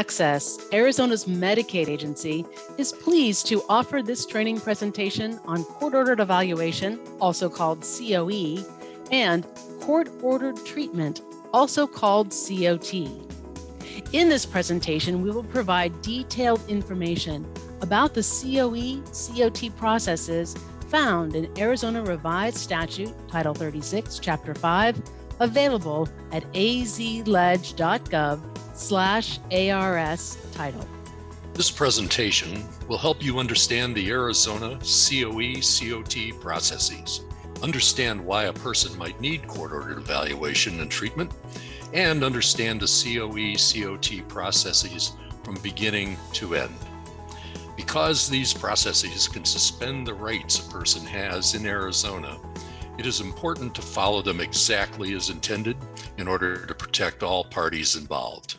AHCCCS, Arizona's Medicaid agency, is pleased to offer this training presentation on court ordered evaluation, also called COE, and court ordered treatment, also called COT. In this presentation, we will provide detailed information about the COE COT processes found in Arizona Revised Statute Title 36, Chapter 5, available at azleg.gov slash ARS title. This presentation will help you understand the Arizona COE COT processes, understand why a person might need court ordered evaluation and treatment, and understand the COE COT processes from beginning to end. Because these processes can suspend the rights a person has in Arizona, it is important to follow them exactly as intended in order to protect all parties involved.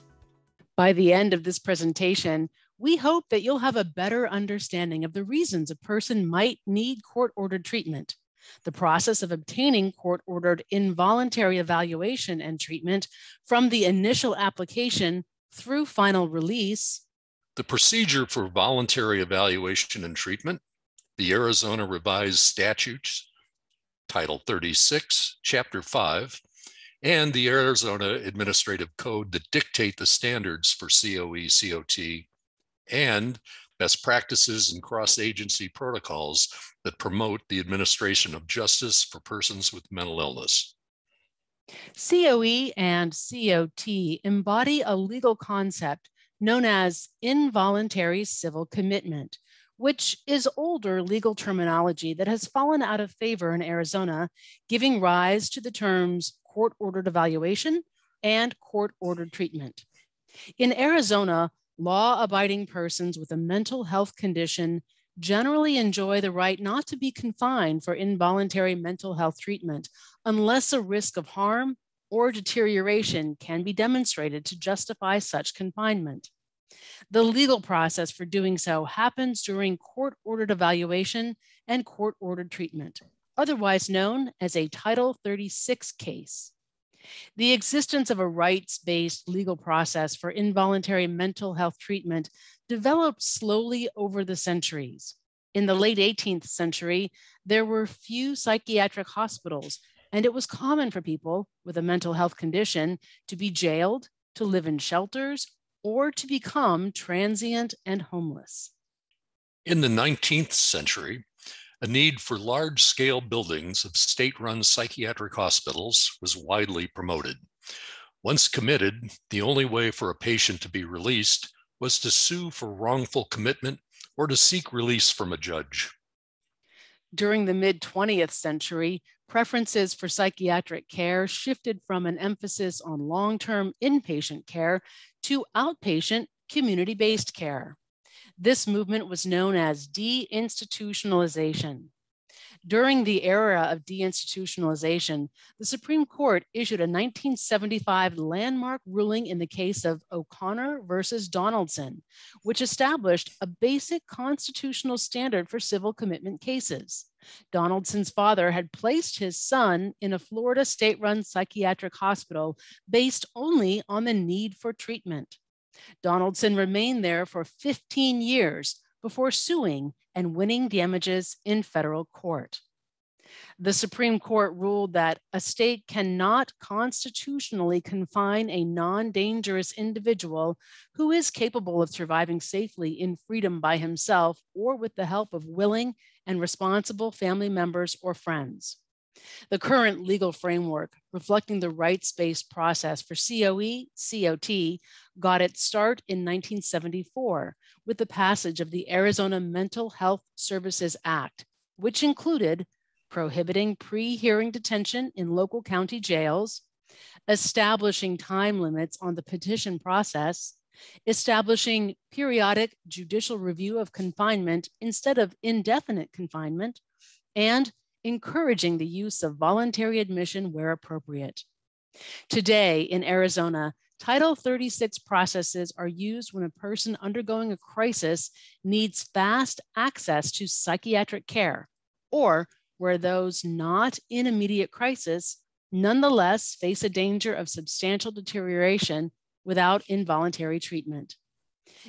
By the end of this presentation, we hope that you'll have a better understanding of the reasons a person might need court ordered treatment, the process of obtaining court ordered involuntary evaluation and treatment from the initial application through final release, the procedure for voluntary evaluation and treatment, the Arizona Revised Statutes, Title 36, Chapter 5, and the Arizona Administrative Code that dictate the standards for COE, COT, and best practices and cross agency protocols that promote the administration of justice for persons with mental illness. COE and COT embody a legal concept known as involuntary civil commitment, which is older legal terminology that has fallen out of favor in Arizona, giving rise to the terms court ordered evaluation and court ordered treatment. In Arizona, law abiding persons with a mental health condition generally enjoy the right not to be confined for involuntary mental health treatment unless a risk of harm or deterioration can be demonstrated to justify such confinement. The legal process for doing so happens during court ordered evaluation and court ordered treatment, otherwise known as a Title 36 case. The existence of a rights based legal process for involuntary mental health treatment developed slowly over the centuries. In the late 18th century, there were few psychiatric hospitals, and it was common for people with a mental health condition to be jailed, to live in shelters, or to become transient and homeless. In the 19th century, a need for large scale buildings of state run psychiatric hospitals was widely promoted. Once committed, the only way for a patient to be released was to sue for wrongful commitment or to seek release from a judge. During the mid 20th century, preferences for psychiatric care shifted from an emphasis on long term inpatient care to outpatient community based care. This movement was known as deinstitutionalization. During the era of deinstitutionalization, the Supreme Court issued a 1975 landmark ruling in the case of O'Connor versus Donaldson, which established a basic constitutional standard for civil commitment cases. Donaldson's father had placed his son in a Florida state run psychiatric hospital based only on the need for treatment. Donaldson remained there for 15 years before suing and winning damages in federal court. The Supreme Court ruled that a state cannot constitutionally confine a non dangerous individual who is capable of surviving safely in freedom by himself or with the help of willing and responsible family members or friends. The current legal framework, reflecting the rights based process for COE, COT, got its start in 1974 with the passage of the Arizona Mental Health Services Act, which included prohibiting pre hearing detention in local county jails, establishing time limits on the petition process, establishing periodic judicial review of confinement instead of indefinite confinement, and encouraging the use of voluntary admission where appropriate. Today in Arizona, Title 36 processes are used when a person undergoing a crisis needs fast access to psychiatric care, or where those not in immediate crisis nonetheless face a danger of substantial deterioration without involuntary treatment.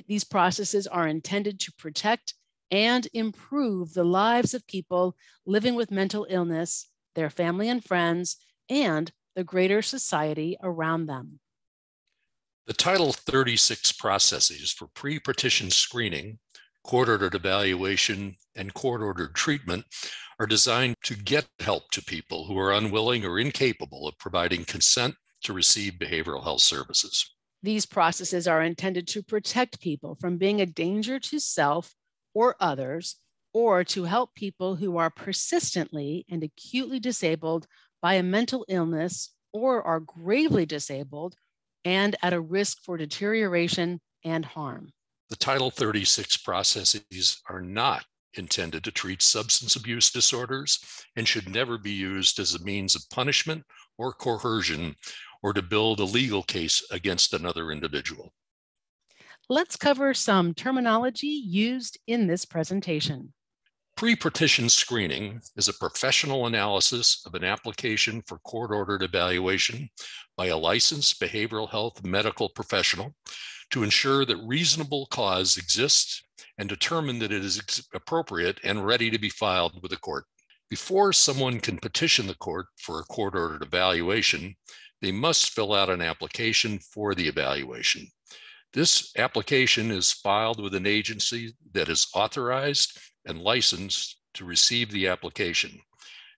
These processes are intended to protect and improve the lives of people living with mental illness, their family and friends, and the greater society around them. The Title 36 processes for pre petition screening, court ordered evaluation, and court ordered treatment are designed to get help to people who are unwilling or incapable of providing consent to receive behavioral health services. These processes are intended to protect people from being a danger to self or others, or to help people who are persistently and acutely disabled by a mental illness or are gravely disabled and at a risk for deterioration and harm. The Title 36 processes are not intended to treat substance abuse disorders and should never be used as a means of punishment or coercion or to build a legal case against another individual. Let's cover some terminology used in this presentation. Pre-petition screening is a professional analysis of an application for court-ordered evaluation by a licensed behavioral health medical professional to ensure that reasonable cause exists and determine that it is appropriate and ready to be filed with the court. Before someone can petition the court for a court-ordered evaluation, they must fill out an application for the evaluation. This application is filed with an agency that is authorized and licensed to receive the application.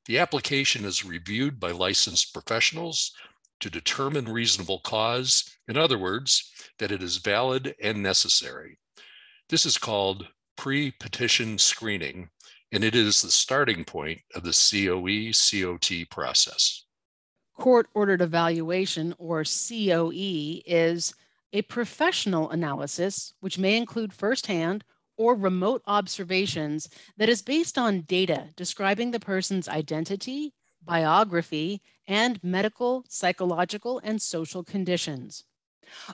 The application is reviewed by licensed professionals to determine reasonable cause. In other words, that it is valid and necessary. This is called pre-petition screening, and it is the starting point of the COE COT process. Court ordered evaluation, or COE, is a professional analysis, which may include firsthand or remote observations, that is based on data describing the person's identity, biography, and medical, psychological, and social conditions.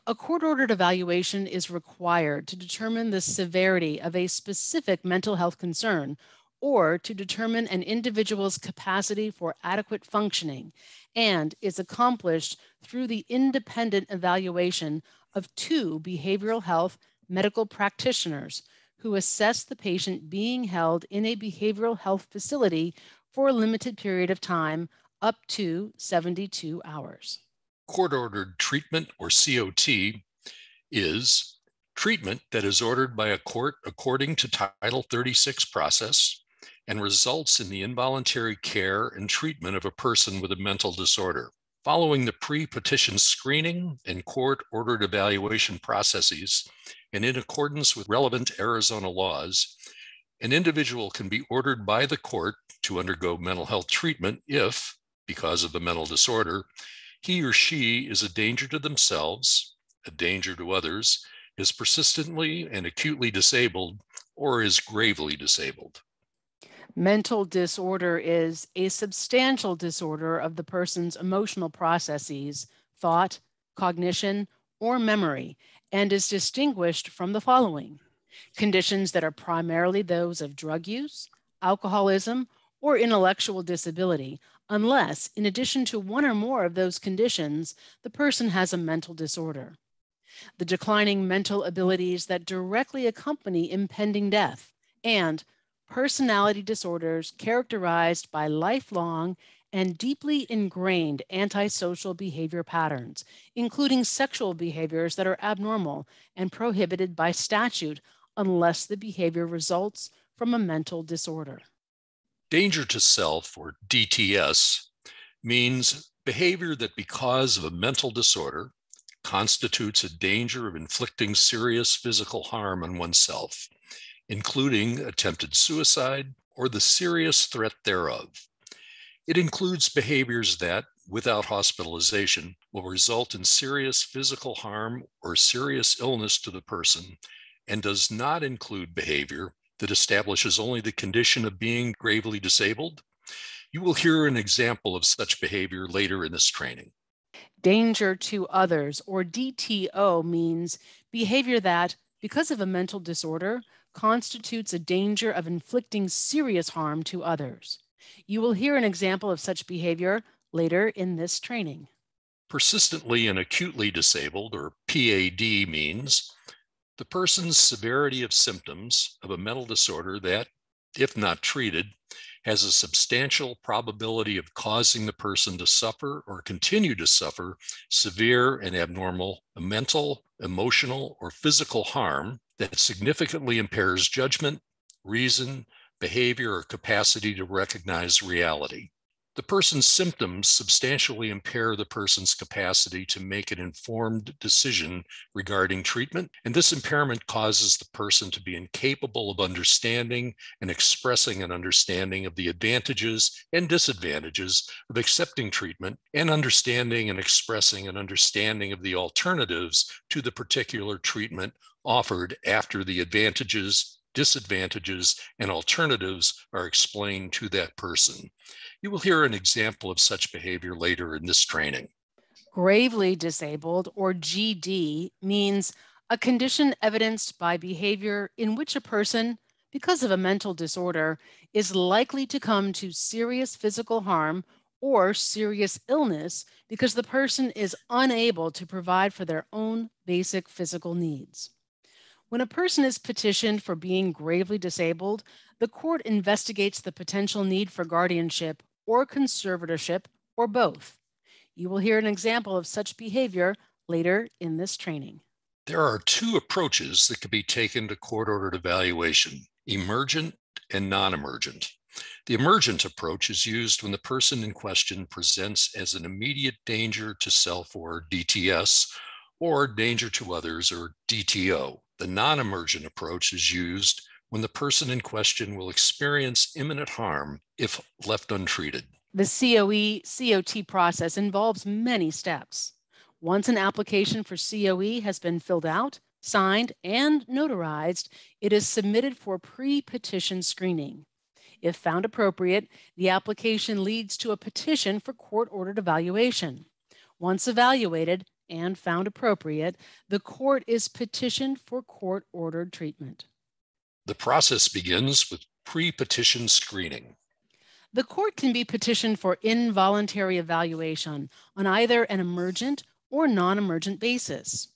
A court ordered evaluation is required to determine the severity of a specific mental health concern or to determine an individual's capacity for adequate functioning and is accomplished through the independent evaluation of two behavioral health medical practitioners who assess the patient being held in a behavioral health facility for a limited period of time, up to 72 hours. Court ordered treatment, or COT, is treatment that is ordered by a court according to Title 36 process and results in the involuntary care and treatment of a person with a mental disorder. Following the pre-petition screening and court-ordered evaluation processes, and in accordance with relevant Arizona laws, an individual can be ordered by the court to undergo mental health treatment if, because of a mental disorder, he or she is a danger to themselves, a danger to others, is persistently and acutely disabled, or is gravely disabled. Mental disorder is a substantial disorder of the person's emotional processes, thought, cognition, or memory, and is distinguished from the following conditions that are primarily those of drug use, alcoholism, or intellectual disability, unless, in addition to one or more of those conditions, the person has a mental disorder. The declining mental abilities that directly accompany impending death, and personality disorders characterized by lifelong and deeply ingrained antisocial behavior patterns, including sexual behaviors that are abnormal and prohibited by statute unless the behavior results from a mental disorder. Danger to self, or DTS, means behavior that, because of a mental disorder, constitutes a danger of inflicting serious physical harm on oneself including attempted suicide or the serious threat thereof. It includes behaviors that, without hospitalization, will result in serious physical harm or serious illness to the person and does not include behavior that establishes only the condition of being gravely disabled. You will hear an example of such behavior later in this training. Danger to others, or DTO, means behavior that, because of a mental disorder, constitutes a danger of inflicting serious harm to others. You will hear an example of such behavior later in this training. Persistently and acutely disabled, or PAD, means the person's severity of symptoms of a mental disorder that, if not treated, has a substantial probability of causing the person to suffer or continue to suffer severe and abnormal mental, emotional, or physical harm that significantly impairs judgment, reason, behavior, or capacity to recognize reality. The person's symptoms substantially impair the person's capacity to make an informed decision regarding treatment, and this impairment causes the person to be incapable of understanding and expressing an understanding of the advantages and disadvantages of accepting treatment, and understanding and expressing an understanding of the alternatives to the particular treatment offered after the advantages disadvantages, and alternatives are explained to that person. You will hear an example of such behavior later in this training. Gravely disabled, or GD, means a condition evidenced by behavior in which a person, because of a mental disorder, is likely to come to serious physical harm or serious illness because the person is unable to provide for their own basic physical needs. When a person is petitioned for being gravely disabled, the court investigates the potential need for guardianship or conservatorship or both. You will hear an example of such behavior later in this training. There are two approaches that can be taken to court ordered evaluation emergent and non emergent. The emergent approach is used when the person in question presents as an immediate danger to self or DTS or danger to others or DTO. The non emergent approach is used when the person in question will experience imminent harm if left untreated. The COE COT process involves many steps. Once an application for COE has been filled out, signed, and notarized, it is submitted for pre petition screening. If found appropriate, the application leads to a petition for court ordered evaluation. Once evaluated, and found appropriate, the court is petitioned for court ordered treatment. The process begins with pre petition screening. The court can be petitioned for involuntary evaluation on either an emergent or non emergent basis.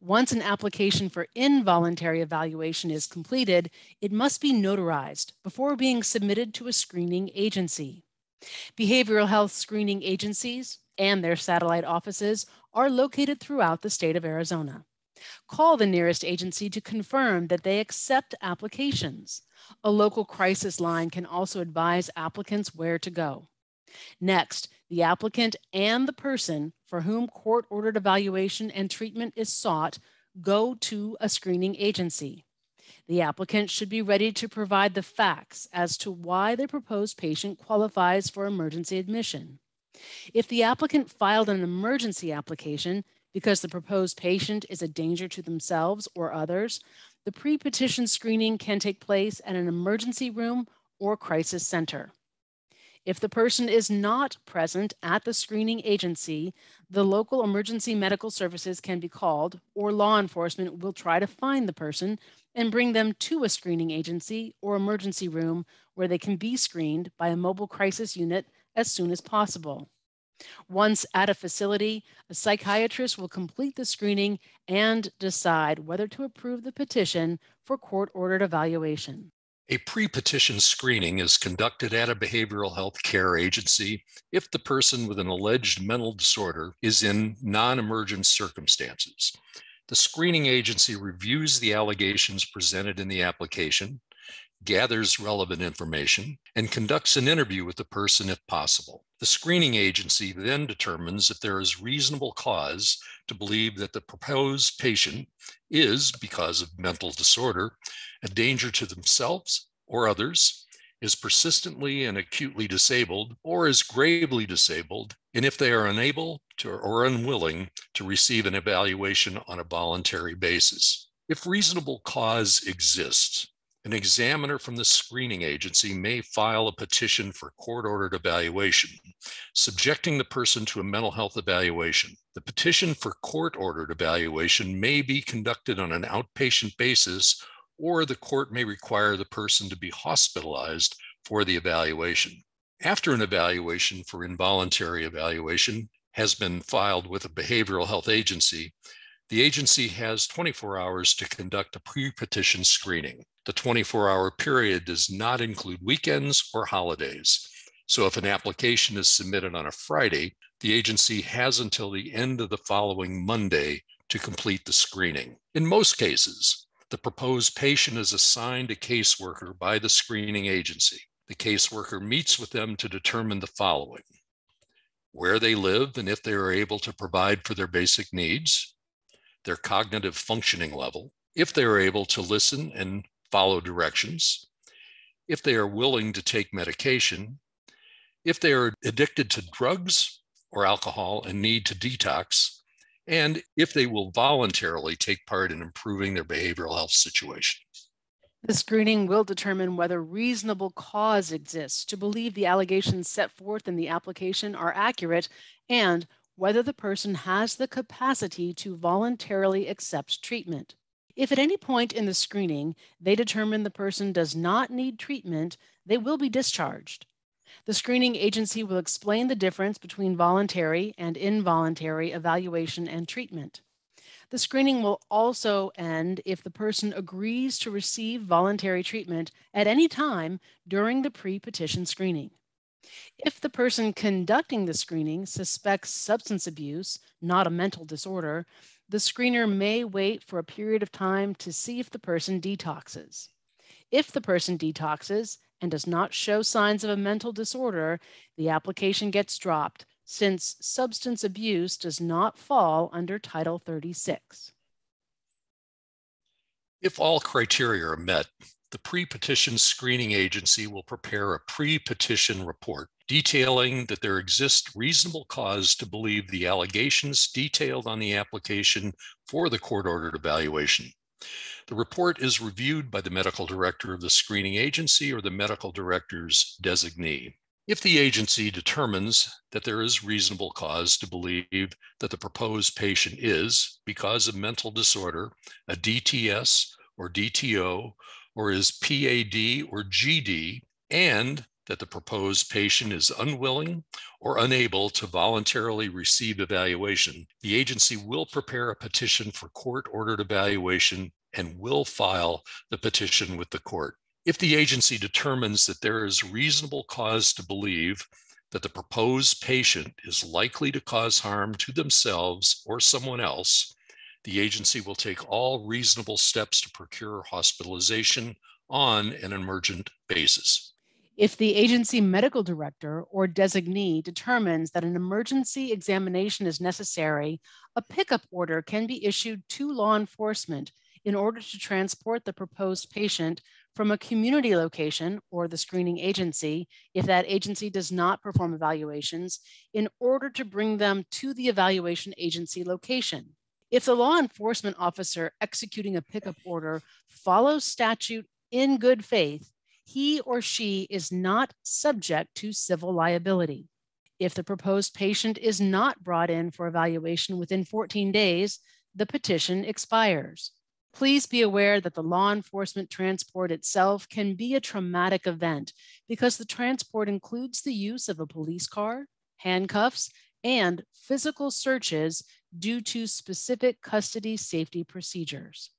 Once an application for involuntary evaluation is completed, it must be notarized before being submitted to a screening agency. Behavioral health screening agencies and their satellite offices are located throughout the state of Arizona. Call the nearest agency to confirm that they accept applications. A local crisis line can also advise applicants where to go. Next, the applicant and the person for whom court ordered evaluation and treatment is sought go to a screening agency. The applicant should be ready to provide the facts as to why the proposed patient qualifies for emergency admission. If the applicant filed an emergency application because the proposed patient is a danger to themselves or others, the pre petition screening can take place at an emergency room or crisis center. If the person is not present at the screening agency, the local emergency medical services can be called, or law enforcement will try to find the person and bring them to a screening agency or emergency room where they can be screened by a mobile crisis unit as soon as possible. Once at a facility, a psychiatrist will complete the screening and decide whether to approve the petition for court ordered evaluation. A pre petition screening is conducted at a behavioral health care agency if the person with an alleged mental disorder is in non emergent circumstances. The screening agency reviews the allegations presented in the application, gathers relevant information, and conducts an interview with the person if possible. The screening agency then determines if there is reasonable cause to believe that the proposed patient is, because of mental disorder, a danger to themselves or others, is persistently and acutely disabled, or is gravely disabled, and if they are unable to, or unwilling to receive an evaluation on a voluntary basis. If reasonable cause exists, an examiner from the screening agency may file a petition for court ordered evaluation, subjecting the person to a mental health evaluation. The petition for court ordered evaluation may be conducted on an outpatient basis, or the court may require the person to be hospitalized for the evaluation. After an evaluation for involuntary evaluation has been filed with a behavioral health agency, the agency has 24 hours to conduct a pre petition screening. The 24 hour period does not include weekends or holidays. So if an application is submitted on a Friday, the agency has until the end of the following Monday to complete the screening. In most cases, the proposed patient is assigned a caseworker by the screening agency. The caseworker meets with them to determine the following where they live and if they are able to provide for their basic needs, their cognitive functioning level, if they are able to listen and follow directions, if they are willing to take medication, if they are addicted to drugs or alcohol and need to detox, and if they will voluntarily take part in improving their behavioral health situation. The screening will determine whether reasonable cause exists to believe the allegations set forth in the application are accurate and whether the person has the capacity to voluntarily accept treatment. If at any point in the screening they determine the person does not need treatment, they will be discharged. The screening agency will explain the difference between voluntary and involuntary evaluation and treatment. The screening will also end if the person agrees to receive voluntary treatment at any time during the pre petition screening. If the person conducting the screening suspects substance abuse, not a mental disorder, the screener may wait for a period of time to see if the person detoxes. If the person detoxes, and does not show signs of a mental disorder, the application gets dropped since substance abuse does not fall under Title 36. If all criteria are met, the pre-petition screening agency will prepare a pre-petition report detailing that there exists reasonable cause to believe the allegations detailed on the application for the court-ordered evaluation the report is reviewed by the medical director of the screening agency or the medical director's designee. If the agency determines that there is reasonable cause to believe that the proposed patient is, because of mental disorder, a DTS or DTO, or is PAD or GD, and that the proposed patient is unwilling or unable to voluntarily receive evaluation, the agency will prepare a petition for court ordered evaluation and will file the petition with the court. If the agency determines that there is reasonable cause to believe that the proposed patient is likely to cause harm to themselves or someone else, the agency will take all reasonable steps to procure hospitalization on an emergent basis. If the agency medical director or designee determines that an emergency examination is necessary, a pickup order can be issued to law enforcement in order to transport the proposed patient from a community location or the screening agency, if that agency does not perform evaluations, in order to bring them to the evaluation agency location. If the law enforcement officer executing a pickup order follows statute in good faith, he or she is not subject to civil liability. If the proposed patient is not brought in for evaluation within 14 days, the petition expires. Please be aware that the law enforcement transport itself can be a traumatic event because the transport includes the use of a police car, handcuffs, and physical searches due to specific custody safety procedures.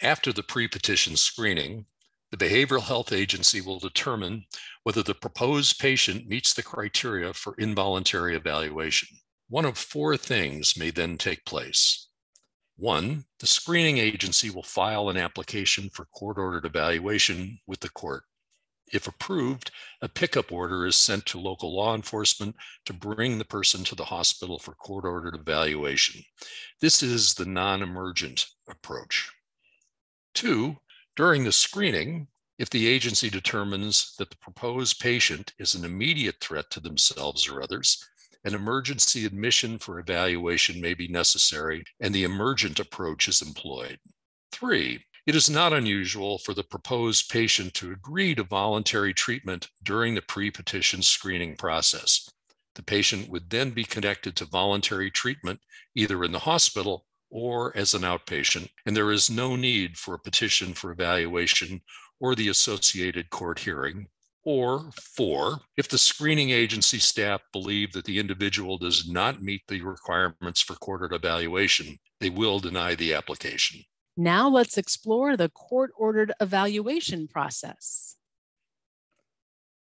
After the pre petition screening, the Behavioral Health Agency will determine whether the proposed patient meets the criteria for involuntary evaluation. One of four things may then take place. One, the screening agency will file an application for court ordered evaluation with the court. If approved, a pickup order is sent to local law enforcement to bring the person to the hospital for court ordered evaluation. This is the non emergent approach. Two, during the screening, if the agency determines that the proposed patient is an immediate threat to themselves or others, an emergency admission for evaluation may be necessary, and the emergent approach is employed. Three, it is not unusual for the proposed patient to agree to voluntary treatment during the pre petition screening process. The patient would then be connected to voluntary treatment either in the hospital or as an outpatient, and there is no need for a petition for evaluation or the associated court hearing Or four, if the screening agency staff believe that the individual does not meet the requirements for court evaluation, they will deny the application. Now let's explore the court-ordered evaluation process.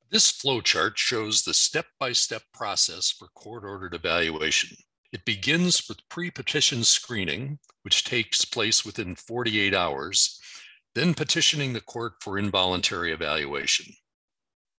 This flowchart shows the step-by-step process for court-ordered evaluation. It begins with pre-petition screening, which takes place within 48 hours, then petitioning the court for involuntary evaluation.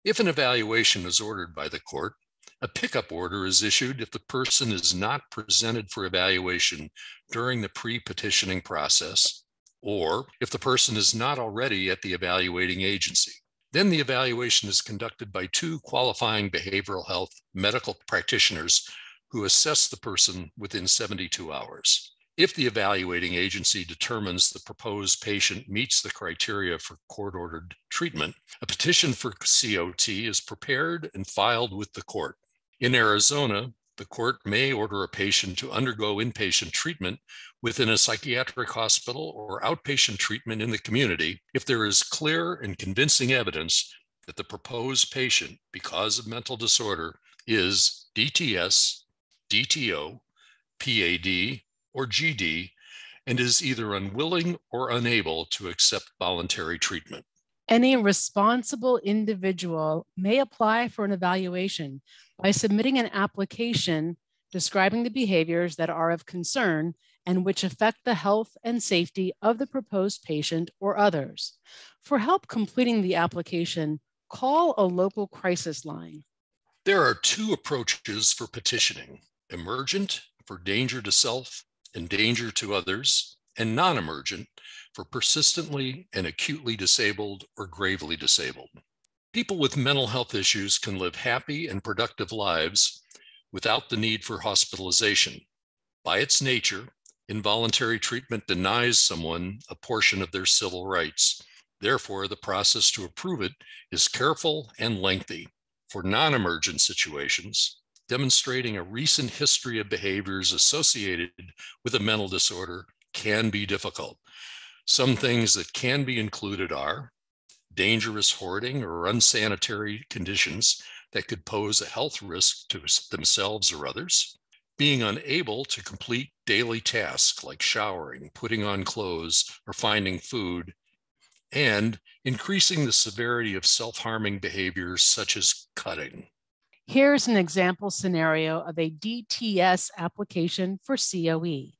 If an evaluation is ordered by the court, a pickup order is issued if the person is not presented for evaluation during the pre-petitioning process, or if the person is not already at the evaluating agency. Then the evaluation is conducted by two qualifying behavioral health medical practitioners who assess the person within 72 hours. If the evaluating agency determines the proposed patient meets the criteria for court ordered treatment, a petition for COT is prepared and filed with the court. In Arizona, the court may order a patient to undergo inpatient treatment within a psychiatric hospital or outpatient treatment in the community if there is clear and convincing evidence that the proposed patient, because of mental disorder, is DTS, DTO, PAD, or GD, and is either unwilling or unable to accept voluntary treatment. Any responsible individual may apply for an evaluation by submitting an application describing the behaviors that are of concern and which affect the health and safety of the proposed patient or others. For help completing the application, call a local crisis line. There are two approaches for petitioning emergent for danger to self and danger to others, and non emergent for persistently and acutely disabled or gravely disabled. People with mental health issues can live happy and productive lives without the need for hospitalization. By its nature, involuntary treatment denies someone a portion of their civil rights. Therefore, the process to approve it is careful and lengthy. For non emergent situations, demonstrating a recent history of behaviors associated with a mental disorder can be difficult. Some things that can be included are dangerous hoarding or unsanitary conditions that could pose a health risk to themselves or others, being unable to complete daily tasks like showering, putting on clothes, or finding food, and increasing the severity of self harming behaviors such as cutting. Here's an example scenario of a DTS application for COE.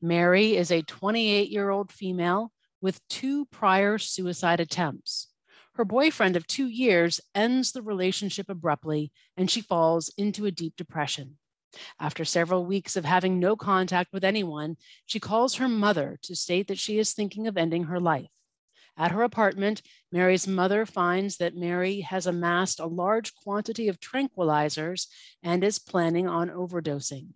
Mary is a 28 year old female with two prior suicide attempts. Her boyfriend of two years ends the relationship abruptly and she falls into a deep depression. After several weeks of having no contact with anyone, she calls her mother to state that she is thinking of ending her life. At her apartment, Mary's mother finds that Mary has amassed a large quantity of tranquilizers and is planning on overdosing.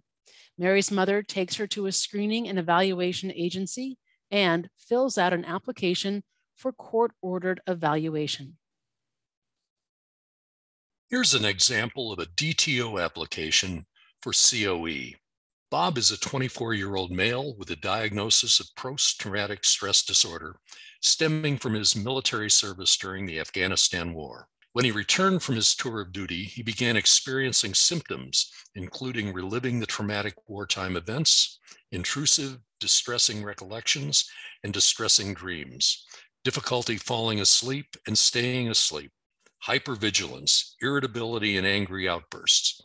Mary's mother takes her to a screening and evaluation agency and fills out an application for court ordered evaluation. Here's an example of a DTO application for COE. Bob is a 24 year old male with a diagnosis of post traumatic stress disorder stemming from his military service during the Afghanistan War. When he returned from his tour of duty, he began experiencing symptoms, including reliving the traumatic wartime events, intrusive, distressing recollections, and distressing dreams, difficulty falling asleep and staying asleep, hypervigilance, irritability, and angry outbursts.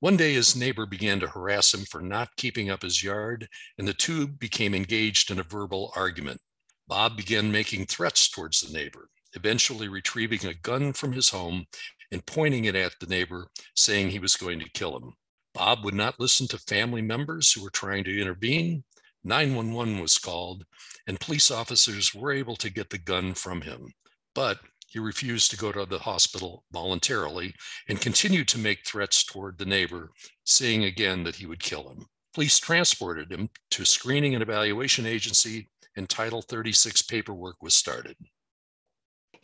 One day, his neighbor began to harass him for not keeping up his yard, and the two became engaged in a verbal argument. Bob began making threats towards the neighbor eventually retrieving a gun from his home and pointing it at the neighbor, saying he was going to kill him. Bob would not listen to family members who were trying to intervene. 911 was called, and police officers were able to get the gun from him. But he refused to go to the hospital voluntarily and continued to make threats toward the neighbor, saying again that he would kill him. Police transported him to a screening and evaluation agency, and Title 36 paperwork was started.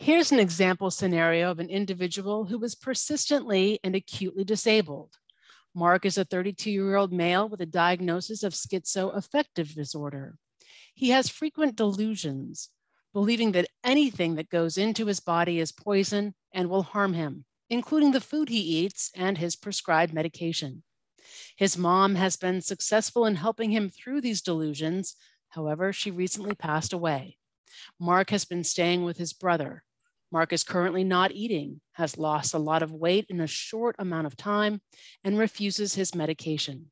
Here's an example scenario of an individual who was persistently and acutely disabled. Mark is a 32 year old male with a diagnosis of schizoaffective disorder. He has frequent delusions, believing that anything that goes into his body is poison and will harm him, including the food he eats and his prescribed medication. His mom has been successful in helping him through these delusions. However, she recently passed away. Mark has been staying with his brother. Mark is currently not eating, has lost a lot of weight in a short amount of time, and refuses his medication.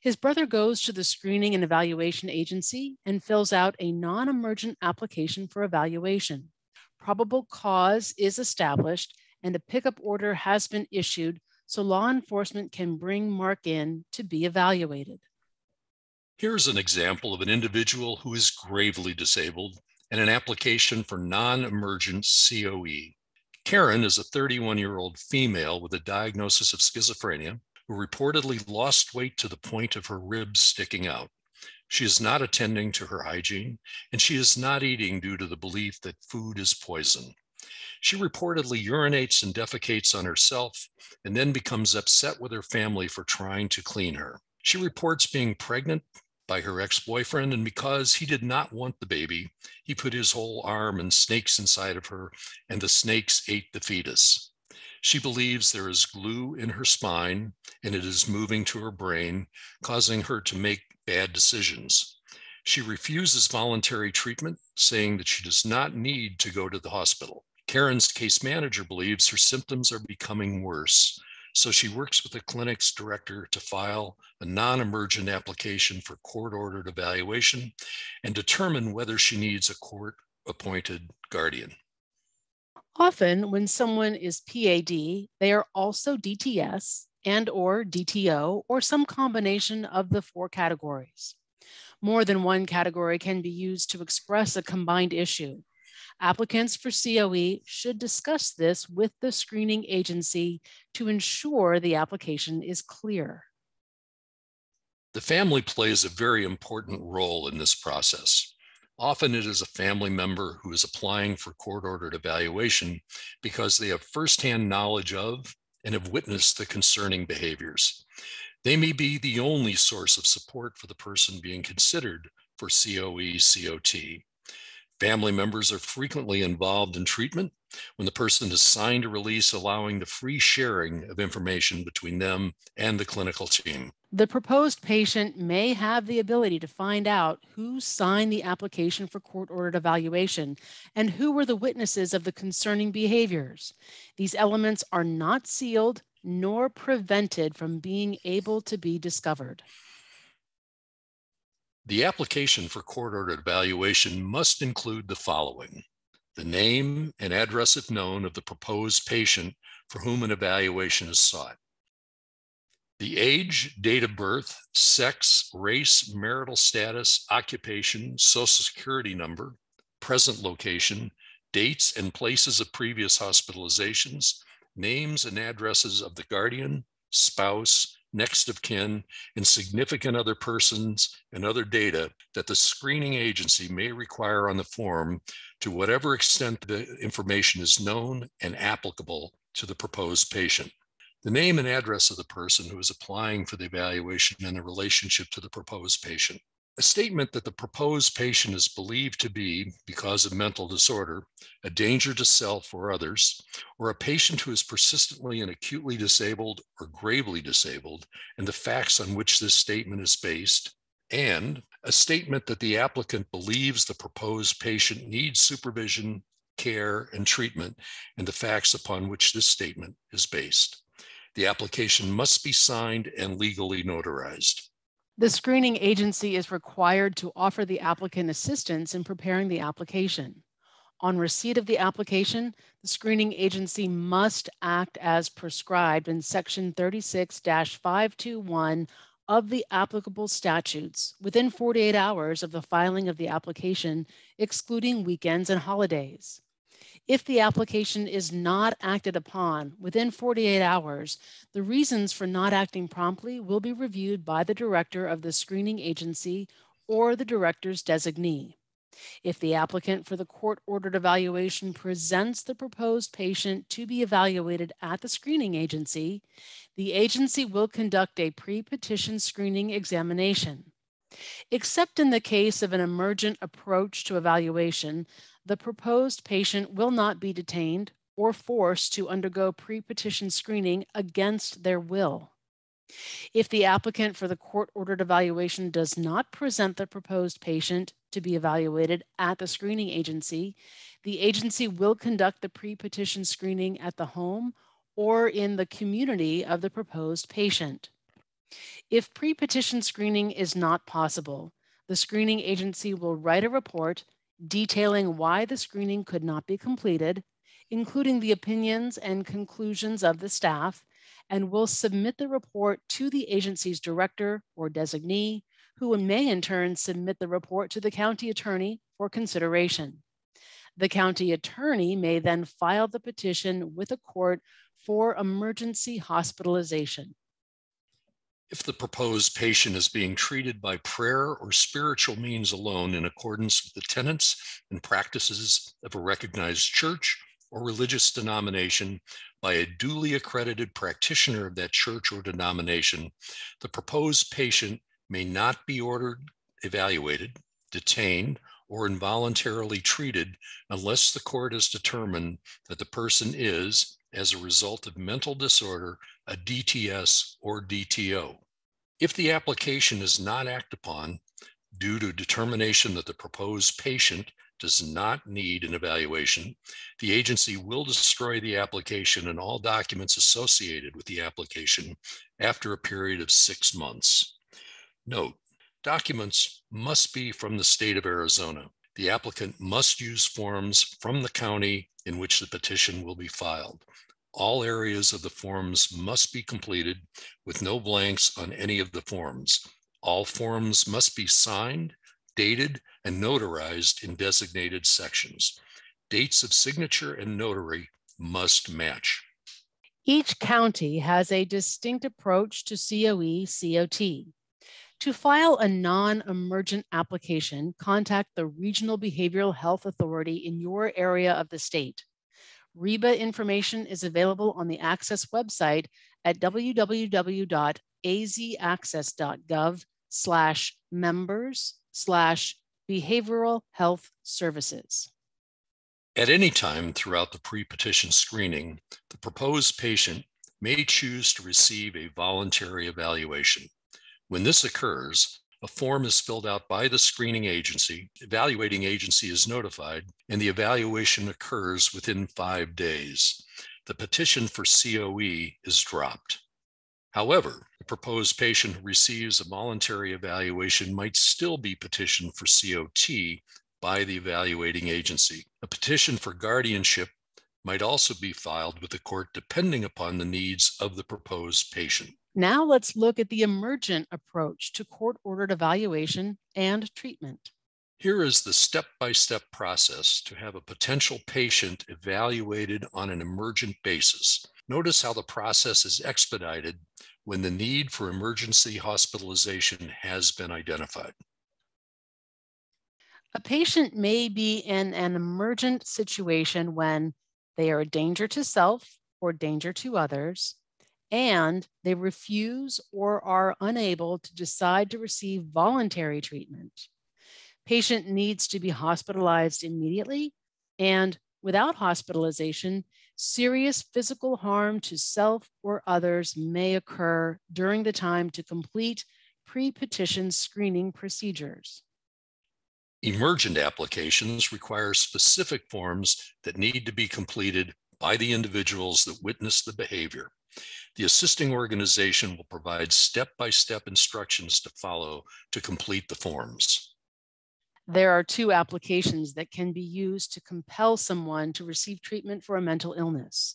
His brother goes to the screening and evaluation agency and fills out a non emergent application for evaluation. Probable cause is established and a pickup order has been issued so law enforcement can bring Mark in to be evaluated. Here's an example of an individual who is gravely disabled and an application for non emergent COE. Karen is a 31 year old female with a diagnosis of schizophrenia who reportedly lost weight to the point of her ribs sticking out. She is not attending to her hygiene, and she is not eating due to the belief that food is poison. She reportedly urinates and defecates on herself and then becomes upset with her family for trying to clean her. She reports being pregnant by her ex boyfriend, and because he did not want the baby, he put his whole arm and snakes inside of her, and the snakes ate the fetus. She believes there is glue in her spine and it is moving to her brain, causing her to make bad decisions. She refuses voluntary treatment, saying that she does not need to go to the hospital. Karen's case manager believes her symptoms are becoming worse, so she works with the clinic's director to file a non emergent application for court ordered evaluation and determine whether she needs a court appointed guardian. Often when someone is PAD, they are also DTS and or DTO or some combination of the four categories. More than one category can be used to express a combined issue. Applicants for COE should discuss this with the screening agency to ensure the application is clear. The family plays a very important role in this process. Often it is a family member who is applying for court ordered evaluation because they have firsthand knowledge of and have witnessed the concerning behaviors. They may be the only source of support for the person being considered for COE COT. Family members are frequently involved in treatment when the person has signed a release allowing the free sharing of information between them and the clinical team. The proposed patient may have the ability to find out who signed the application for court ordered evaluation and who were the witnesses of the concerning behaviors. These elements are not sealed nor prevented from being able to be discovered. The application for court ordered evaluation must include the following. The name and address, if known, of the proposed patient for whom an evaluation is sought, the age, date of birth, sex, race, marital status, occupation, social security number, present location, dates and places of previous hospitalizations, names and addresses of the guardian, spouse, next of kin, and significant other persons and other data that the screening agency may require on the form to whatever extent the information is known and applicable to the proposed patient. The name and address of the person who is applying for the evaluation and the relationship to the proposed patient a statement that the proposed patient is believed to be, because of mental disorder, a danger to self or others, or a patient who is persistently and acutely disabled or gravely disabled, and the facts on which this statement is based, and a statement that the applicant believes the proposed patient needs supervision, care, and treatment, and the facts upon which this statement is based. The application must be signed and legally notarized. The screening agency is required to offer the applicant assistance in preparing the application. On receipt of the application, the screening agency must act as prescribed in Section 36 521 of the applicable statutes within 48 hours of the filing of the application, excluding weekends and holidays. If the application is not acted upon within 48 hours, the reasons for not acting promptly will be reviewed by the director of the screening agency or the director's designee. If the applicant for the court ordered evaluation presents the proposed patient to be evaluated at the screening agency, the agency will conduct a pre petition screening examination. Except in the case of an emergent approach to evaluation, the proposed patient will not be detained or forced to undergo pre petition screening against their will. If the applicant for the court ordered evaluation does not present the proposed patient to be evaluated at the screening agency, the agency will conduct the pre petition screening at the home or in the community of the proposed patient. If pre petition screening is not possible, the screening agency will write a report detailing why the screening could not be completed, including the opinions and conclusions of the staff and will submit the report to the agency's director or designee, who may in turn submit the report to the county attorney for consideration. The county attorney may then file the petition with a court for emergency hospitalization. If the proposed patient is being treated by prayer or spiritual means alone in accordance with the tenets and practices of a recognized church or religious denomination by a duly accredited practitioner of that church or denomination, the proposed patient may not be ordered, evaluated, detained, or involuntarily treated unless the court has determined that the person is, as a result of mental disorder, a DTS or DTO. If the application is not acted upon due to determination that the proposed patient does not need an evaluation, the agency will destroy the application and all documents associated with the application after a period of six months. Note, documents must be from the state of Arizona. The applicant must use forms from the county in which the petition will be filed. All areas of the forms must be completed with no blanks on any of the forms. All forms must be signed dated and notarized in designated sections. Dates of signature and notary must match. Each county has a distinct approach to COE COT. To file a non emergent application, contact the Regional Behavioral Health Authority in your area of the state. RBHA information is available on the AHCCCS website at www.azahcccs.gov slash members slash behavioral health services. At any time throughout the pre-petition screening, the proposed patient may choose to receive a voluntary evaluation. When this occurs, a form is filled out by the screening agency, evaluating agency is notified, and the evaluation occurs within five days. The petition for COE is dropped. However, the proposed patient who receives a voluntary evaluation might still be petitioned for COT by the evaluating agency. A petition for guardianship might also be filed with the court depending upon the needs of the proposed patient. Now let's look at the emergent approach to court ordered evaluation and treatment. Here is the step by step process to have a potential patient evaluated on an emergent basis. Notice how the process is expedited when the need for emergency hospitalization has been identified. A patient may be in an emergent situation when they are a danger to self or danger to others, and they refuse or are unable to decide to receive voluntary treatment. Patient needs to be hospitalized immediately, and without hospitalization, serious physical harm to self or others may occur during the time to complete pre-petition screening procedures. Emergent applications require specific forms that need to be completed by the individuals that witness the behavior. The assisting organization will provide step-by-step -step instructions to follow to complete the forms there are two applications that can be used to compel someone to receive treatment for a mental illness.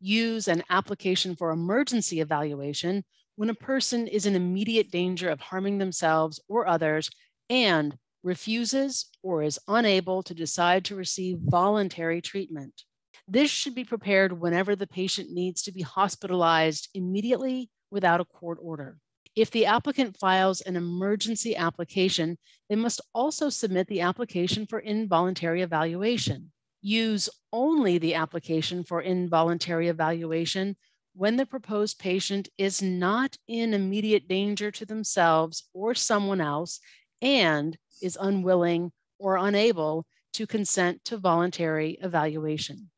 Use an application for emergency evaluation when a person is in immediate danger of harming themselves or others and refuses or is unable to decide to receive voluntary treatment. This should be prepared whenever the patient needs to be hospitalized immediately without a court order. If the applicant files an emergency application, they must also submit the application for involuntary evaluation. Use only the application for involuntary evaluation when the proposed patient is not in immediate danger to themselves or someone else and is unwilling or unable to consent to voluntary evaluation.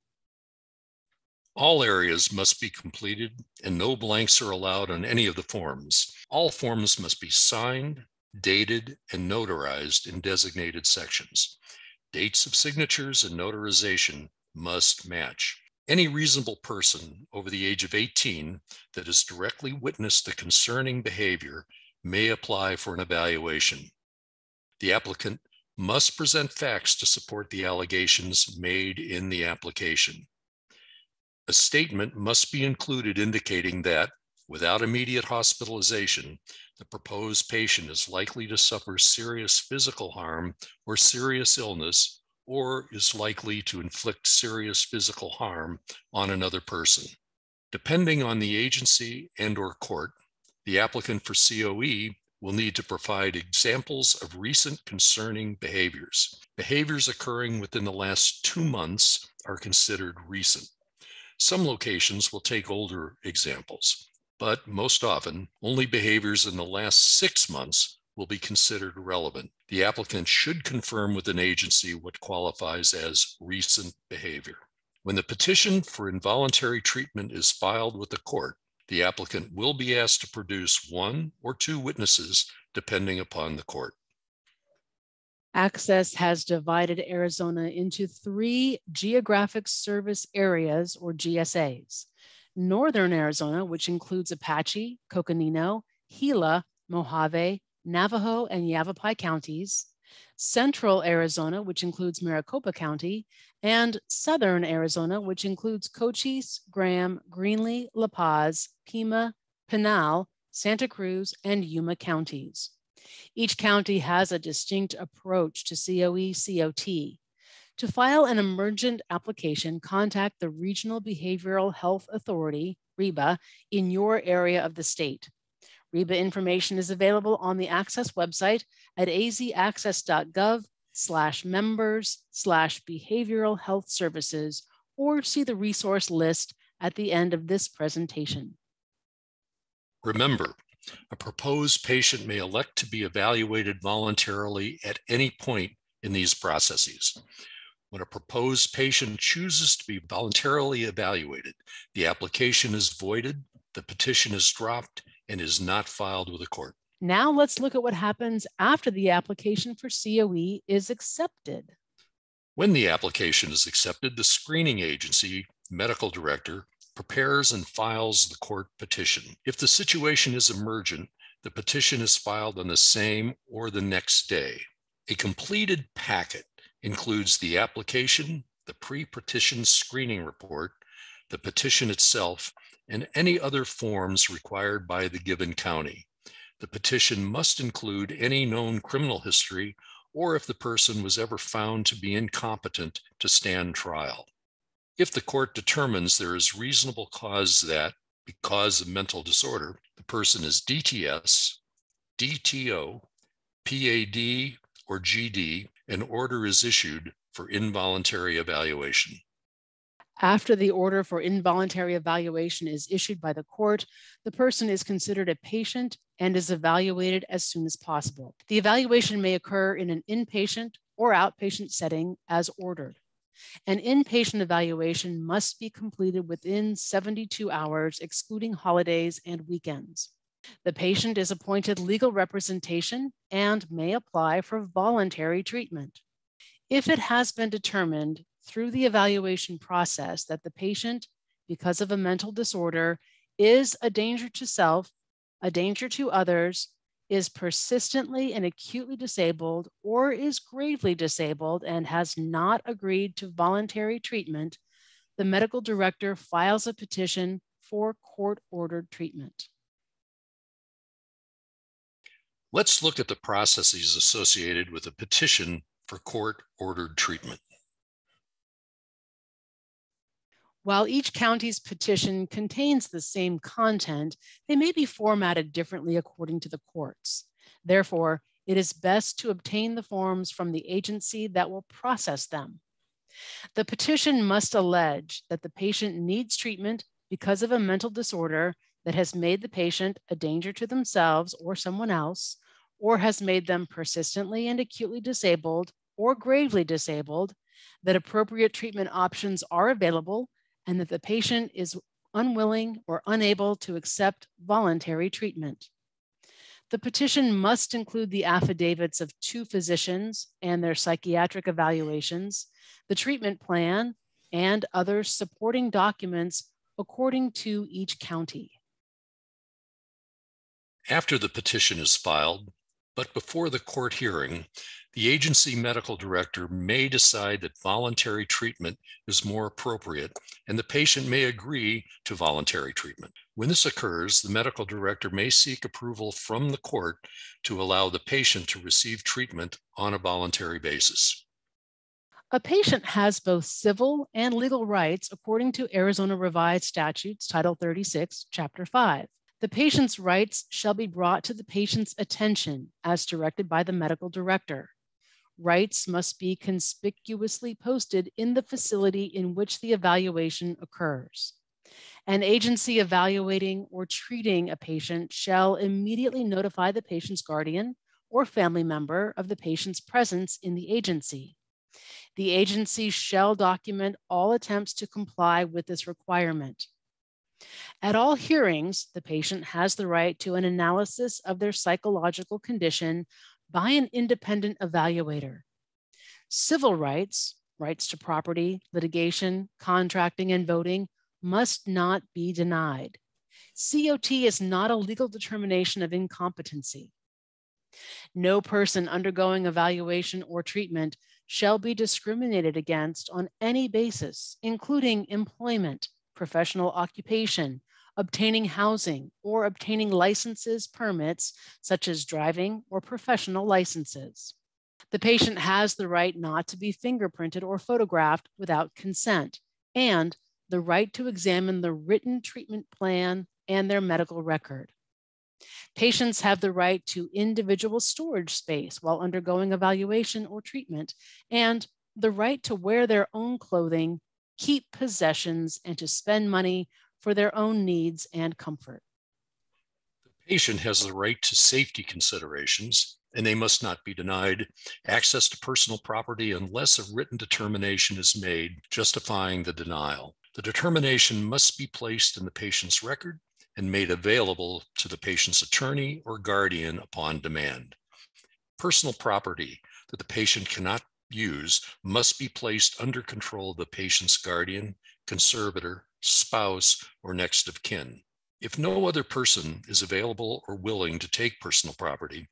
All areas must be completed and no blanks are allowed on any of the forms. All forms must be signed, dated, and notarized in designated sections. Dates of signatures and notarization must match. Any reasonable person over the age of 18 that has directly witnessed the concerning behavior may apply for an evaluation. The applicant must present facts to support the allegations made in the application. A statement must be included indicating that, without immediate hospitalization, the proposed patient is likely to suffer serious physical harm or serious illness or is likely to inflict serious physical harm on another person. Depending on the agency and or court, the applicant for COE will need to provide examples of recent concerning behaviors. Behaviors occurring within the last two months are considered recent. Some locations will take older examples, but most often, only behaviors in the last six months will be considered relevant. The applicant should confirm with an agency what qualifies as recent behavior. When the petition for involuntary treatment is filed with the court, the applicant will be asked to produce one or two witnesses depending upon the court. AHCCCS has divided Arizona into three geographic service areas or GSAs. Northern Arizona, which includes Apache, Coconino, Gila, Mohave, Navajo, and Yavapai counties, Central Arizona, which includes Maricopa County, and Southern Arizona, which includes Cochise, Graham, Greenlee, La Paz, Pima, Pinal, Santa Cruz, and Yuma counties. Each county has a distinct approach to COE COT. To file an emergent application, contact the Regional Behavioral Health Authority, RBHA, in your area of the state. RBHA information is available on the AHCCCS website at azahcccs.gov slash members slash behavioral health services or see the resource list at the end of this presentation. Remember, a proposed patient may elect to be evaluated voluntarily at any point in these processes. When a proposed patient chooses to be voluntarily evaluated, the application is voided, the petition is dropped, and is not filed with a court. Now let's look at what happens after the application for COE is accepted. When the application is accepted, the screening agency medical director prepares and files the court petition. If the situation is emergent, the petition is filed on the same or the next day. A completed packet includes the application, the pre-petition screening report, the petition itself, and any other forms required by the given county. The petition must include any known criminal history or if the person was ever found to be incompetent to stand trial. If the court determines there is reasonable cause that, because of mental disorder, the person is DTS, DTO, PAD, or GD, an order is issued for involuntary evaluation. After the order for involuntary evaluation is issued by the court, the person is considered a patient and is evaluated as soon as possible. The evaluation may occur in an inpatient or outpatient setting as ordered. An inpatient evaluation must be completed within 72 hours, excluding holidays and weekends. The patient is appointed legal representation and may apply for voluntary treatment. If it has been determined through the evaluation process that the patient, because of a mental disorder, is a danger to self, a danger to others, is persistently and acutely disabled or is gravely disabled and has not agreed to voluntary treatment, the medical director files a petition for court ordered treatment. Let's look at the processes associated with a petition for court ordered treatment. While each county's petition contains the same content, they may be formatted differently according to the courts. Therefore, it is best to obtain the forms from the agency that will process them. The petition must allege that the patient needs treatment because of a mental disorder that has made the patient a danger to themselves or someone else, or has made them persistently and acutely disabled or gravely disabled, that appropriate treatment options are available, and that the patient is unwilling or unable to accept voluntary treatment. The petition must include the affidavits of two physicians and their psychiatric evaluations, the treatment plan, and other supporting documents according to each county. After the petition is filed, but before the court hearing, the agency medical director may decide that voluntary treatment is more appropriate and the patient may agree to voluntary treatment. When this occurs, the medical director may seek approval from the court to allow the patient to receive treatment on a voluntary basis. A patient has both civil and legal rights according to Arizona Revised Statutes, Title 36, Chapter 5. The patient's rights shall be brought to the patient's attention as directed by the medical director. Rights must be conspicuously posted in the facility in which the evaluation occurs. An agency evaluating or treating a patient shall immediately notify the patient's guardian or family member of the patient's presence in the agency. The agency shall document all attempts to comply with this requirement. At all hearings, the patient has the right to an analysis of their psychological condition by an independent evaluator. Civil rights, rights to property, litigation, contracting, and voting, must not be denied. COT is not a legal determination of incompetency. No person undergoing evaluation or treatment shall be discriminated against on any basis, including employment, professional occupation, obtaining housing, or obtaining licenses, permits, such as driving or professional licenses. The patient has the right not to be fingerprinted or photographed without consent, and the right to examine the written treatment plan and their medical record. Patients have the right to individual storage space while undergoing evaluation or treatment, and the right to wear their own clothing keep possessions, and to spend money for their own needs and comfort. The patient has the right to safety considerations, and they must not be denied access to personal property unless a written determination is made justifying the denial. The determination must be placed in the patient's record and made available to the patient's attorney or guardian upon demand. Personal property that the patient cannot use must be placed under control of the patient's guardian, conservator, spouse, or next of kin. If no other person is available or willing to take personal property,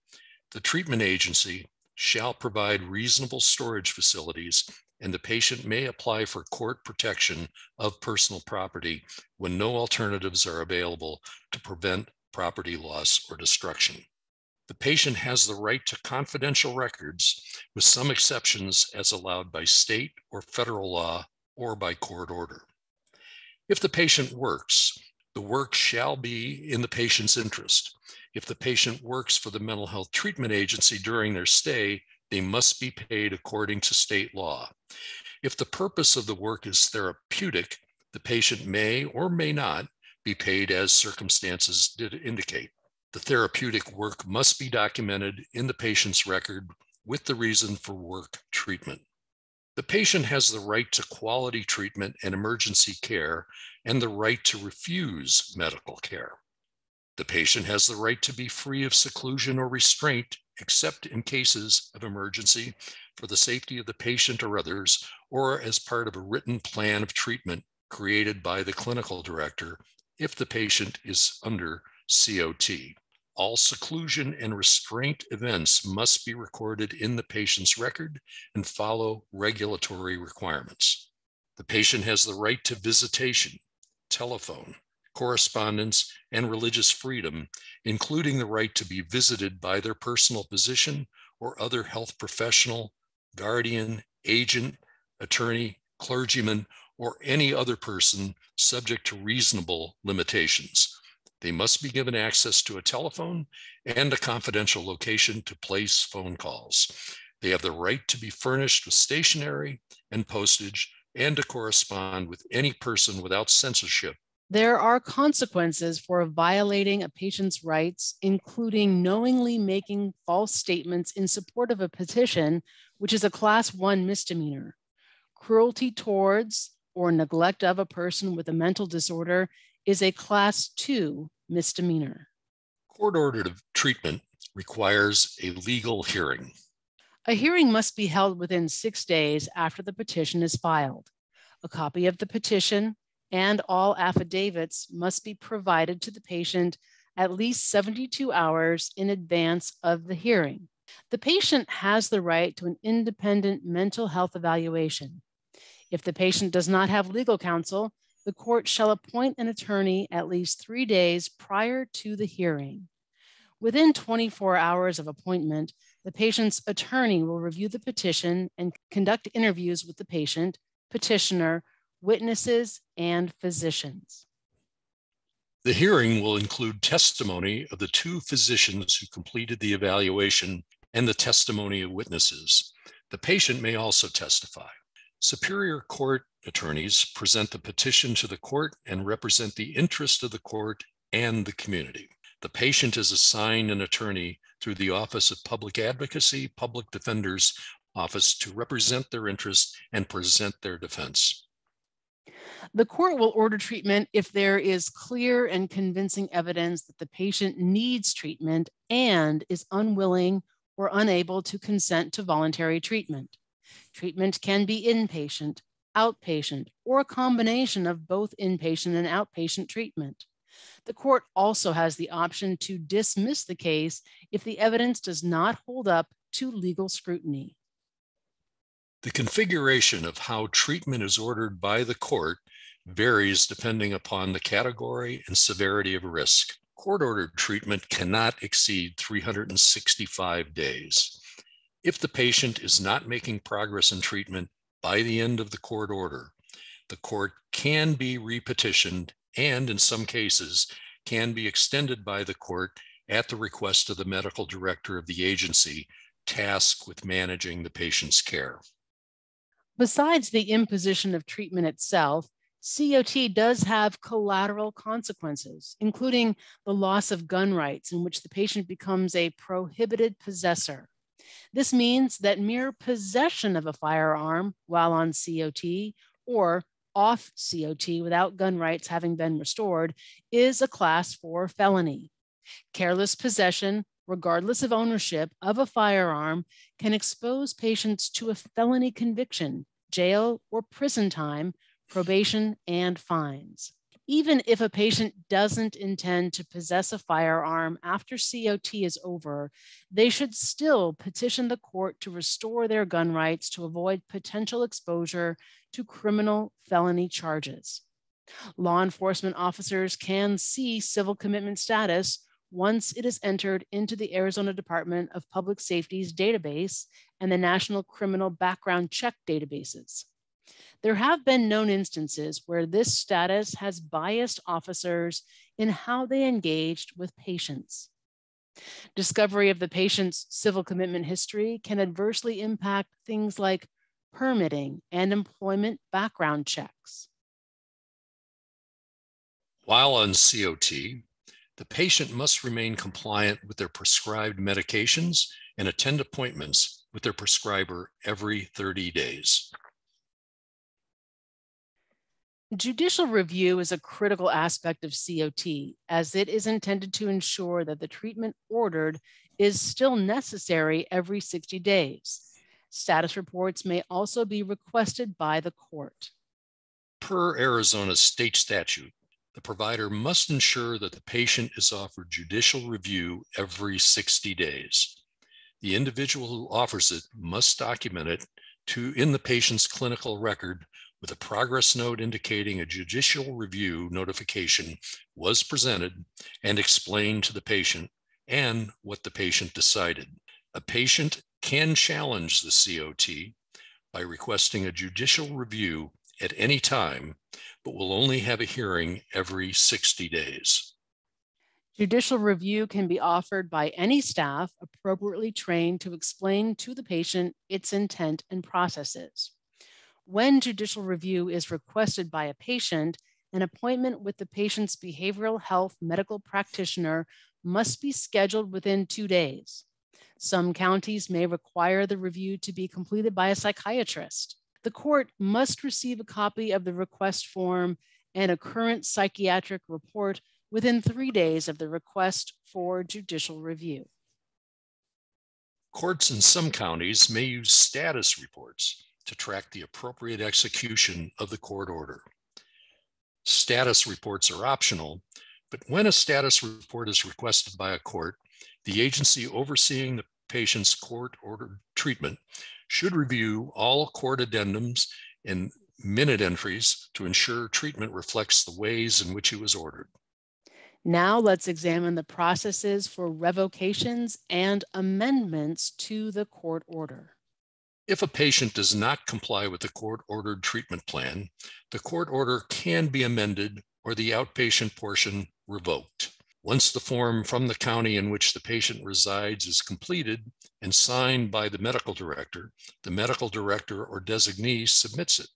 the treatment agency shall provide reasonable storage facilities and the patient may apply for court protection of personal property when no alternatives are available to prevent property loss or destruction the patient has the right to confidential records with some exceptions as allowed by state or federal law or by court order. If the patient works, the work shall be in the patient's interest. If the patient works for the mental health treatment agency during their stay, they must be paid according to state law. If the purpose of the work is therapeutic, the patient may or may not be paid as circumstances did indicate. The therapeutic work must be documented in the patient's record with the reason for work treatment. The patient has the right to quality treatment and emergency care and the right to refuse medical care. The patient has the right to be free of seclusion or restraint, except in cases of emergency for the safety of the patient or others, or as part of a written plan of treatment created by the clinical director if the patient is under COT. All seclusion and restraint events must be recorded in the patient's record and follow regulatory requirements. The patient has the right to visitation, telephone, correspondence, and religious freedom, including the right to be visited by their personal physician or other health professional, guardian, agent, attorney, clergyman, or any other person subject to reasonable limitations. They must be given access to a telephone and a confidential location to place phone calls. They have the right to be furnished with stationery and postage and to correspond with any person without censorship There are consequences for violating a patient's rights, including knowingly making false statements in support of a petition, which is a class one misdemeanor. Cruelty towards or neglect of a person with a mental disorder is a class two misdemeanor. Court ordered treatment requires a legal hearing. A hearing must be held within six days after the petition is filed. A copy of the petition and all affidavits must be provided to the patient at least 72 hours in advance of the hearing. The patient has the right to an independent mental health evaluation. If the patient does not have legal counsel, the court shall appoint an attorney at least three days prior to the hearing. Within 24 hours of appointment, the patient's attorney will review the petition and conduct interviews with the patient, petitioner, witnesses, and physicians. The hearing will include testimony of the two physicians who completed the evaluation and the testimony of witnesses. The patient may also testify. Superior Court attorneys present the petition to the court and represent the interest of the court and the community. The patient is assigned an attorney through the Office of Public Advocacy, Public Defender's Office to represent their interests and present their defense. The court will order treatment if there is clear and convincing evidence that the patient needs treatment and is unwilling or unable to consent to voluntary treatment. Treatment can be inpatient, outpatient, or a combination of both inpatient and outpatient treatment. The court also has the option to dismiss the case if the evidence does not hold up to legal scrutiny. The configuration of how treatment is ordered by the court varies depending upon the category and severity of risk. Court ordered treatment cannot exceed 365 days. If the patient is not making progress in treatment by the end of the court order, the court can be repetitioned and in some cases can be extended by the court at the request of the medical director of the agency tasked with managing the patient's care. Besides the imposition of treatment itself, COT does have collateral consequences, including the loss of gun rights, in which the patient becomes a prohibited possessor. This means that mere possession of a firearm while on COT or off COT without gun rights having been restored is a class four felony. Careless possession, regardless of ownership, of a firearm can expose patients to a felony conviction, jail or prison time probation, and fines. Even if a patient doesn't intend to possess a firearm after COT is over, they should still petition the court to restore their gun rights to avoid potential exposure to criminal felony charges. Law enforcement officers can see civil commitment status once it is entered into the Arizona Department of Public Safety's database and the National Criminal Background Check databases. There have been known instances where this status has biased officers in how they engaged with patients. Discovery of the patient's civil commitment history can adversely impact things like permitting and employment background checks. While on COT, the patient must remain compliant with their prescribed medications and attend appointments with their prescriber every 30 days. Judicial review is a critical aspect of COT as it is intended to ensure that the treatment ordered is still necessary every 60 days. Status reports may also be requested by the court. Per Arizona state statute, the provider must ensure that the patient is offered judicial review every 60 days. The individual who offers it must document it to in the patient's clinical record with a progress note indicating a judicial review notification was presented and explained to the patient and what the patient decided. A patient can challenge the COT by requesting a judicial review at any time, but will only have a hearing every 60 days. Judicial review can be offered by any staff appropriately trained to explain to the patient its intent and processes. When judicial review is requested by a patient, an appointment with the patient's behavioral health medical practitioner must be scheduled within two days. Some counties may require the review to be completed by a psychiatrist. The court must receive a copy of the request form and a current psychiatric report within three days of the request for judicial review. Courts in some counties may use status reports to track the appropriate execution of the court order. Status reports are optional, but when a status report is requested by a court, the agency overseeing the patient's court ordered treatment should review all court addendums and minute entries to ensure treatment reflects the ways in which it was ordered. Now let's examine the processes for revocations and amendments to the court order. If a patient does not comply with the court ordered treatment plan, the court order can be amended or the outpatient portion revoked. Once the form from the county in which the patient resides is completed and signed by the medical director, the medical director or designee submits it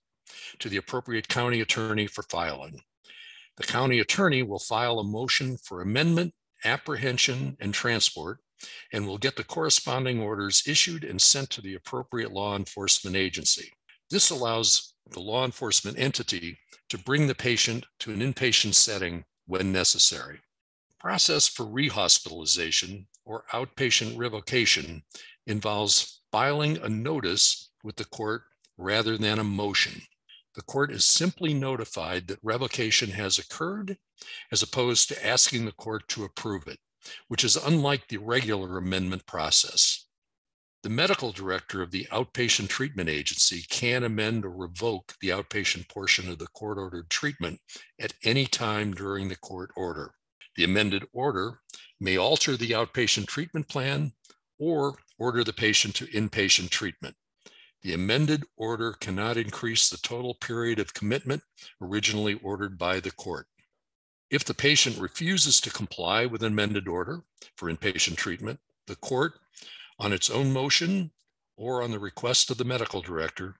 to the appropriate county attorney for filing. The county attorney will file a motion for amendment, apprehension, and transport, and will get the corresponding orders issued and sent to the appropriate law enforcement agency. This allows the law enforcement entity to bring the patient to an inpatient setting when necessary. The process for rehospitalization or outpatient revocation involves filing a notice with the court rather than a motion the court is simply notified that revocation has occurred as opposed to asking the court to approve it, which is unlike the regular amendment process. The medical director of the outpatient treatment agency can amend or revoke the outpatient portion of the court ordered treatment at any time during the court order. The amended order may alter the outpatient treatment plan or order the patient to inpatient treatment. The amended order cannot increase the total period of commitment originally ordered by the court. If the patient refuses to comply with an amended order for inpatient treatment, the court, on its own motion or on the request of the medical director,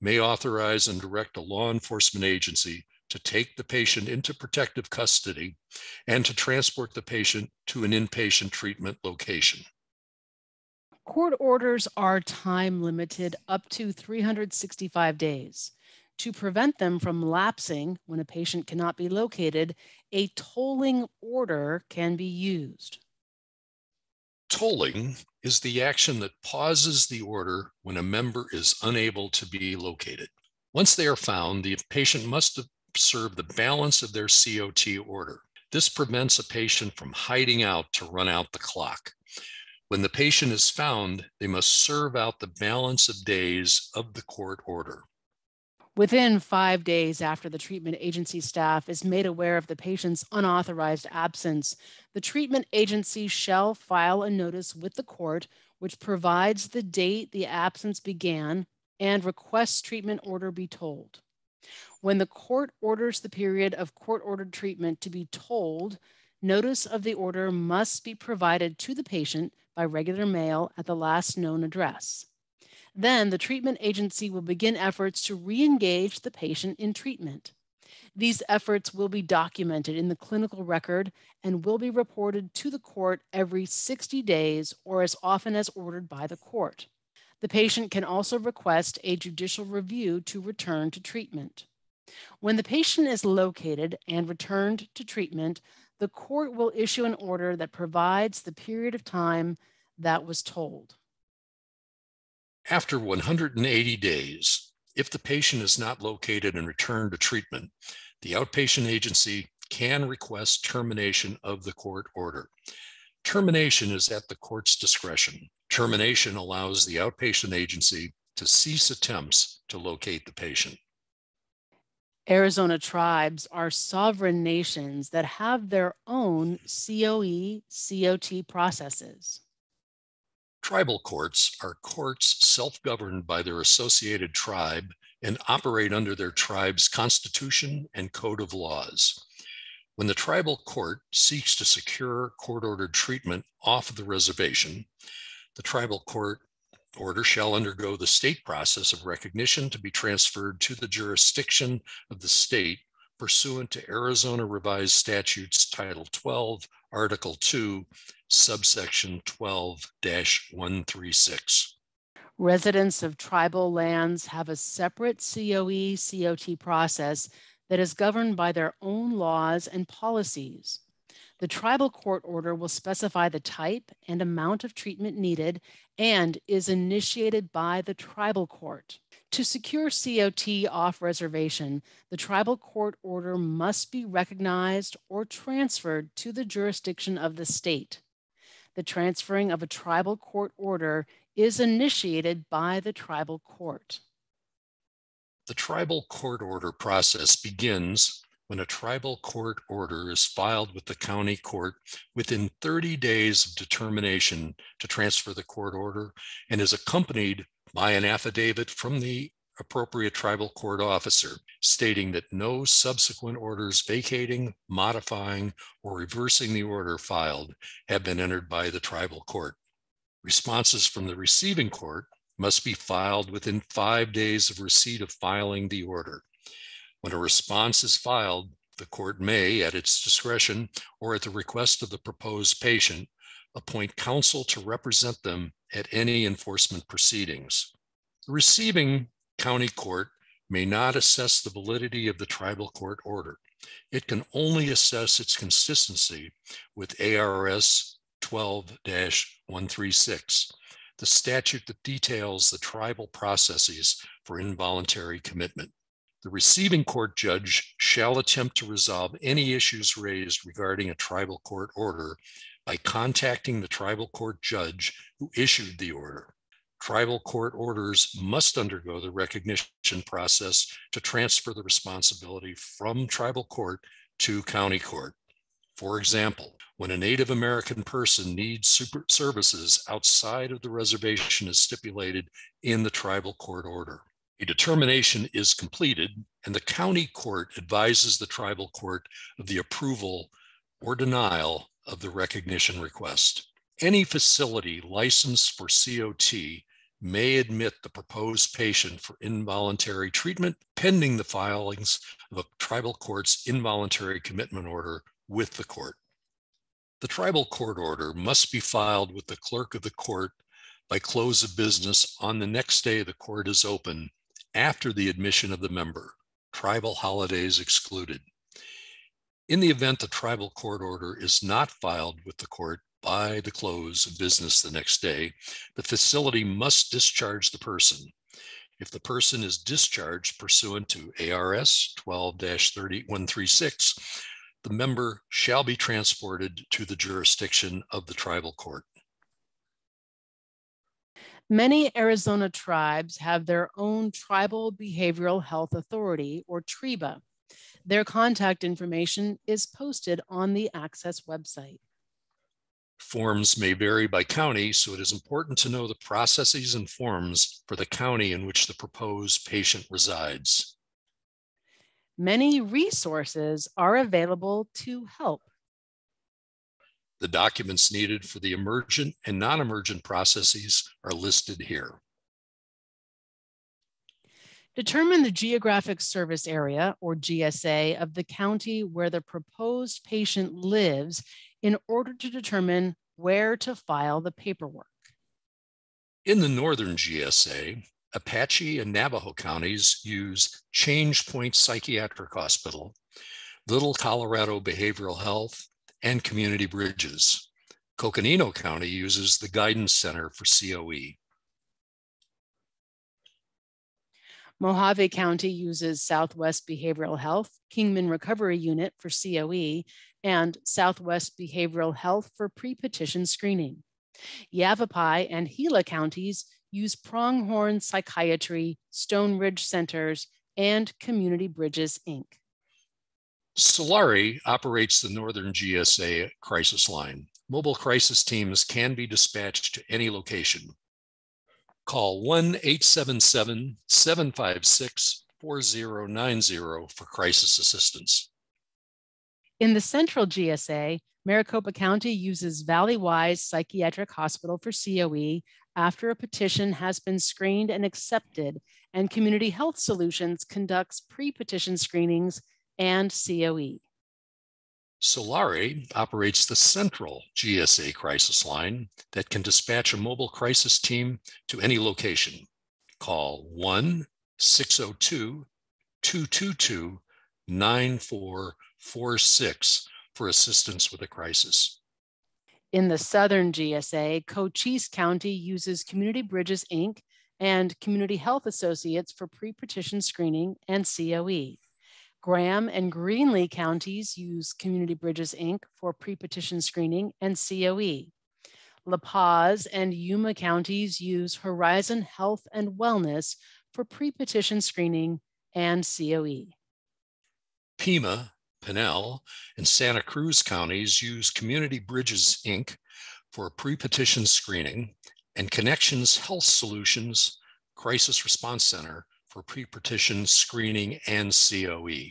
may authorize and direct a law enforcement agency to take the patient into protective custody and to transport the patient to an inpatient treatment location. Court orders are time limited up to 365 days. To prevent them from lapsing when a patient cannot be located, a tolling order can be used. Tolling is the action that pauses the order when a member is unable to be located. Once they are found, the patient must serve the balance of their COT order. This prevents a patient from hiding out to run out the clock. When the patient is found, they must serve out the balance of days of the court order. Within five days after the treatment agency staff is made aware of the patient's unauthorized absence, the treatment agency shall file a notice with the court which provides the date the absence began and requests treatment order be tolled. When the court orders the period of court ordered treatment to be tolled, notice of the order must be provided to the patient by regular mail at the last known address. Then the treatment agency will begin efforts to re engage the patient in treatment. These efforts will be documented in the clinical record and will be reported to the court every 60 days or as often as ordered by the court. The patient can also request a judicial review to return to treatment. When the patient is located and returned to treatment, the court will issue an order that provides the period of time that was tolled. After 180 days, if the patient is not located and returned to treatment, the outpatient agency can request termination of the court order. Termination is at the court's discretion. Termination allows the outpatient agency to cease attempts to locate the patient. Arizona tribes are sovereign nations that have their own COE COT processes. Tribal courts are courts self governed by their associated tribe and operate under their tribe's constitution and code of laws. When the tribal court seeks to secure court ordered treatment off of the reservation, the tribal court order shall undergo the state process of recognition to be transferred to the jurisdiction of the state pursuant to Arizona Revised Statutes Title 12, Article 2, subsection 12 136. Residents of tribal lands have a separate COE COT process that is governed by their own laws and policies. The tribal court order will specify the type and amount of treatment needed and is initiated by the tribal court. To secure COT off reservation, the tribal court order must be recognized or transferred to the jurisdiction of the state. The transferring of a tribal court order is initiated by the tribal court. The tribal court order process begins when a tribal court order is filed with the county court within 30 days of determination to transfer the court order and is accompanied by an affidavit from the appropriate tribal court officer stating that no subsequent orders vacating, modifying, or reversing the order filed have been entered by the tribal court. Responses from the receiving court must be filed within five days of receipt of filing the order. When a response is filed, the court may, at its discretion or at the request of the proposed patient, appoint counsel to represent them at any enforcement proceedings. The receiving county court may not assess the validity of the tribal court order. It can only assess its consistency with ARS 12 136 the statute that details the tribal processes for involuntary commitment. The receiving court judge shall attempt to resolve any issues raised regarding a tribal court order by contacting the tribal court judge who issued the order. Tribal court orders must undergo the recognition process to transfer the responsibility from tribal court to county court. For example, when a Native American person needs services outside of the reservation as stipulated in the tribal court order. A determination is completed, and the county court advises the tribal court of the approval or denial of the recognition request. Any facility licensed for COT may admit the proposed patient for involuntary treatment pending the filings of a tribal court's involuntary commitment order with the court. The tribal court order must be filed with the clerk of the court by close of business on the next day the court is open after the admission of the member, tribal holidays excluded. In the event the tribal court order is not filed with the court by the close of business the next day, the facility must discharge the person. If the person is discharged pursuant to ARS 12 136, the member shall be transported to the jurisdiction of the tribal court. Many Arizona tribes have their own Tribal Behavioral Health Authority, or TRBHA. Their contact information is posted on the AHCCCS website. Forms may vary by county, so it is important to know the processes and forms for the county in which the proposed patient resides many resources are available to help. The documents needed for the emergent and non-emergent processes are listed here. Determine the geographic service area, or GSA, of the county where the proposed patient lives in order to determine where to file the paperwork. In the northern GSA, Apache and Navajo counties use Changepoint Psychiatric Hospital, Little Colorado Behavioral Health, and Community Bridges. Coconino County uses the Guidance Center for COE. Mohave County uses Southwest Behavioral Health, Kingman Recovery Unit for COE, and Southwest Behavioral Health for pre-petition screening. Yavapai and Gila counties use Pronghorn Psychiatry, Stone Ridge Centers, and Community Bridges, Inc. Solari operates the Northern GSA crisis line. Mobile crisis teams can be dispatched to any location. Call 1 877 756 4090 for crisis assistance. In the Central GSA, Maricopa County uses Valleywise Psychiatric Hospital for COE after a petition has been screened and accepted, and Community Health Solutions conducts pre petition screenings and COE. Solari operates the central GSA crisis line that can dispatch a mobile crisis team to any location. Call 1 602 222 9446 for assistance with a crisis. In the southern GSA, Cochise County uses Community Bridges Inc. and Community Health Associates for pre petition screening and COE. Graham and Greenlee counties use Community Bridges Inc. for pre petition screening and COE. La Paz and Yuma counties use Horizon Health and Wellness for pre petition screening and COE. Pima, Pinal, and Santa Cruz counties use Community Bridges Inc. for pre petition screening and Connections Health Solutions Crisis Response Center for pre-petition screening and COE.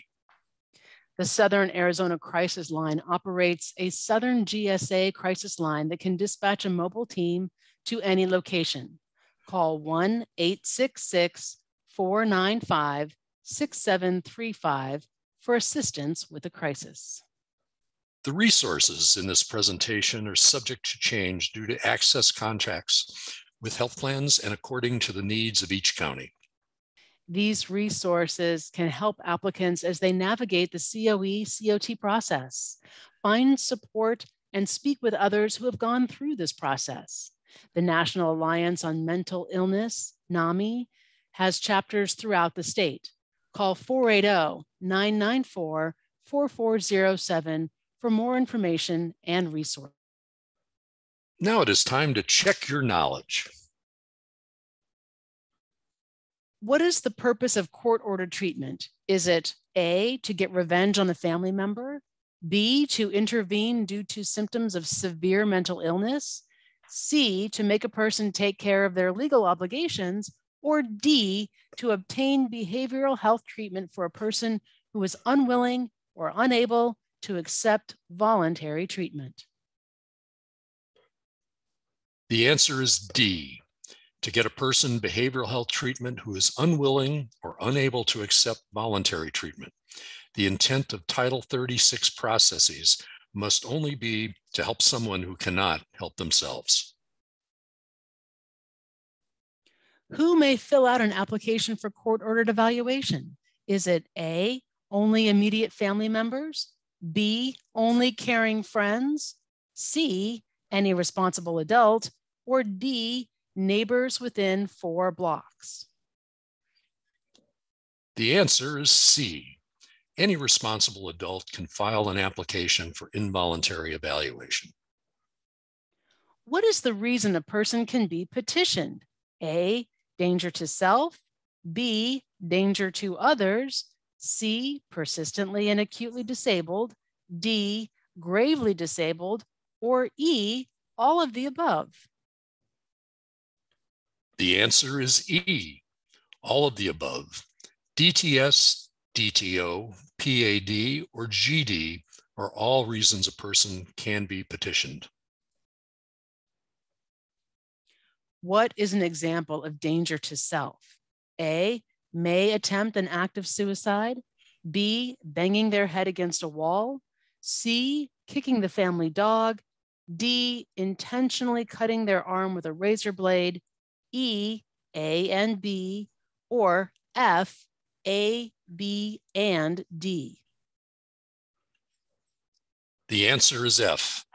The Southern Arizona Crisis Line operates a Southern GSA crisis line that can dispatch a mobile team to any location. Call 1 866 495 6735 for assistance with a crisis. The resources in this presentation are subject to change due to AHCCCS contracts with health plans and according to the needs of each county. These resources can help applicants as they navigate the COE COT process, find support, and speak with others who have gone through this process. The National Alliance on Mental Illness, NAMI, has chapters throughout the state. Call 480 994 4407 for more information and resources. Now it is time to check your knowledge. What is the purpose of court ordered treatment? Is it A, to get revenge on a family member? B, to intervene due to symptoms of severe mental illness? C, to make a person take care of their legal obligations? Or D, to obtain behavioral health treatment for a person who is unwilling or unable to accept voluntary treatment? The answer is D, to get a person behavioral health treatment who is unwilling or unable to accept voluntary treatment. The intent of Title 36 processes must only be to help someone who cannot help themselves. Who may fill out an application for court ordered evaluation? Is it A, only immediate family members? B, only caring friends? C, any responsible adult? Or D, neighbors within four blocks? The answer is C. Any responsible adult can file an application for involuntary evaluation. What is the reason a person can be petitioned? A, danger to self, B, danger to others, C, persistently and acutely disabled, D, gravely disabled, or E, all of the above? The answer is E, all of the above. DTS, DTO, PAD, or GD are all reasons a person can be petitioned. What is an example of danger to self? A, may attempt an act of suicide. B, banging their head against a wall. C, kicking the family dog. D, intentionally cutting their arm with a razor blade. E, A and B, or F, A, B, and D? The answer is F.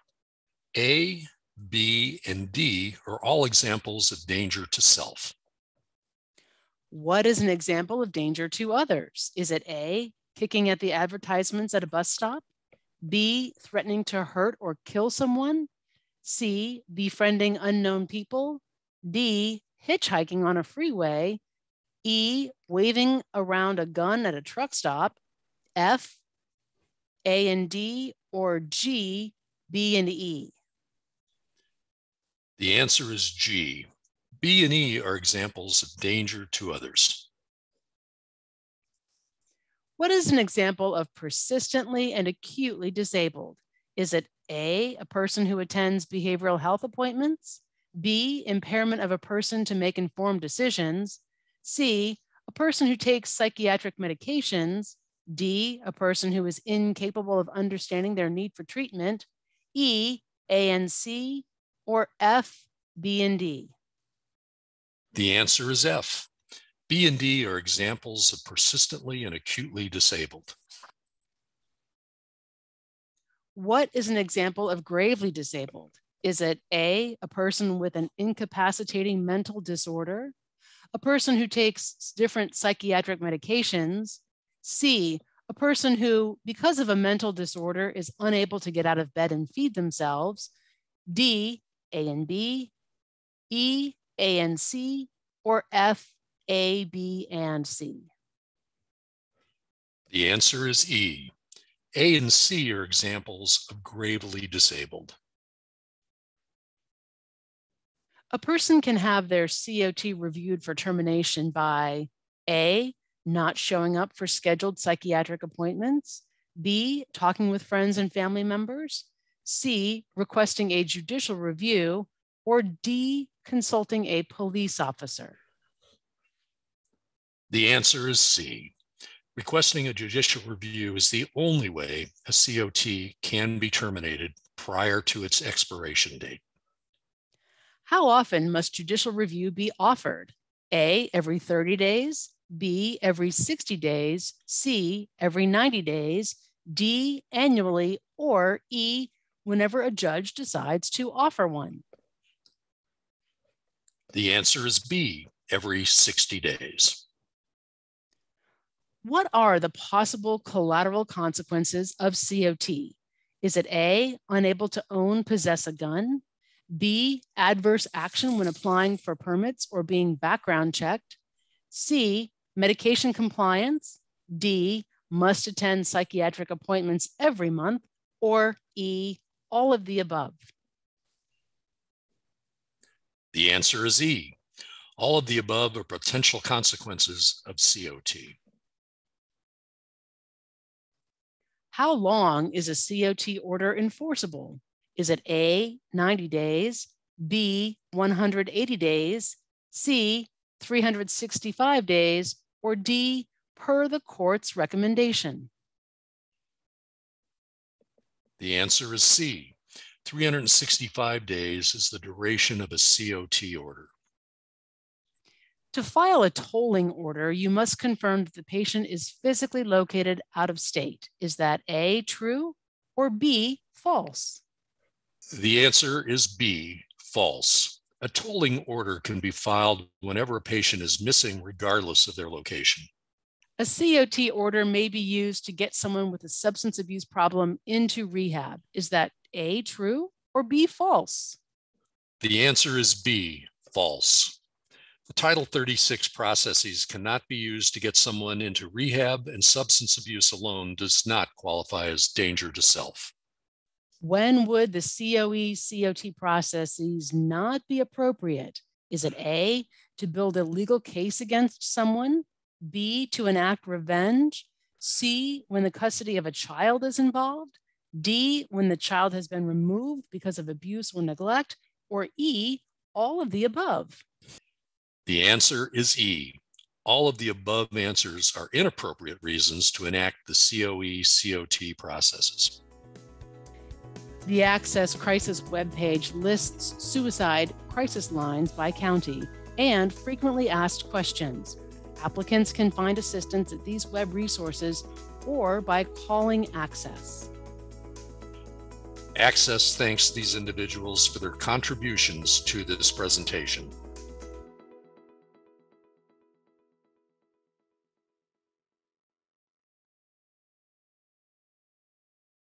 A, B, and D are all examples of danger to self. What is an example of danger to others? Is it A, kicking at the advertisements at a bus stop? B, threatening to hurt or kill someone? C, befriending unknown people? D, hitchhiking on a freeway, E, waving around a gun at a truck stop, F, A and D, or G, B and E? The answer is G. B and E are examples of danger to others. What is an example of persistently and acutely disabled? Is it A, a person who attends behavioral health appointments? B, impairment of a person to make informed decisions. C, a person who takes psychiatric medications. D, a person who is incapable of understanding their need for treatment, E, A and C, or F, B and D? The answer is F. B and D are examples of persistently and acutely disabled. What is an example of gravely disabled? Is it A, a person with an incapacitating mental disorder, a person who takes different psychiatric medications, C, a person who, because of a mental disorder, is unable to get out of bed and feed themselves, D, A and B, E, A and C, or F, A, B, and C? The answer is E. A and C are examples of gravely disabled. A person can have their COT reviewed for termination by A, not showing up for scheduled psychiatric appointments, B, talking with friends and family members, C, requesting a judicial review, or D, consulting a police officer? The answer is C. Requesting a judicial review is the only way a COT can be terminated prior to its expiration date. How often must judicial review be offered? A, every 30 days, B, every 60 days, C, every 90 days, D, annually, or E, whenever a judge decides to offer one? The answer is B, every 60 days. What are the possible collateral consequences of COT? Is it A, unable to own, possess a gun? B, adverse action when applying for permits or being background checked? C, medication compliance? D, must attend psychiatric appointments every month? Or E, all of the above? The answer is E. All of the above are potential consequences of COT. How long is a COT order enforceable? Is it A, 90 days, B, 180 days, C, 365 days, or D, per the court's recommendation? The answer is C. 365 days is the duration of a COT order. To file a tolling order, you must confirm that the patient is physically located out of state. Is that A, true, or B, false? The answer is B, false. A tolling order can be filed whenever a patient is missing, regardless of their location. A COT order may be used to get someone with a substance abuse problem into rehab. Is that A, true, or B, false? The answer is B, false. The Title 36 processes cannot be used to get someone into rehab, and substance abuse alone does not qualify as danger to self. When would the COE COT processes not be appropriate? Is it A, to build a legal case against someone? B, to enact revenge? C, when the custody of a child is involved? D, when the child has been removed because of abuse or neglect? Or E, all of the above? The answer is E. All of the above answers are inappropriate reasons to enact the COE COT processes. The AHCCCS Crisis webpage lists suicide crisis lines by county and frequently asked questions. Applicants can find assistance at these web resources or by calling AHCCCS. AHCCCS thanks these individuals for their contributions to this presentation.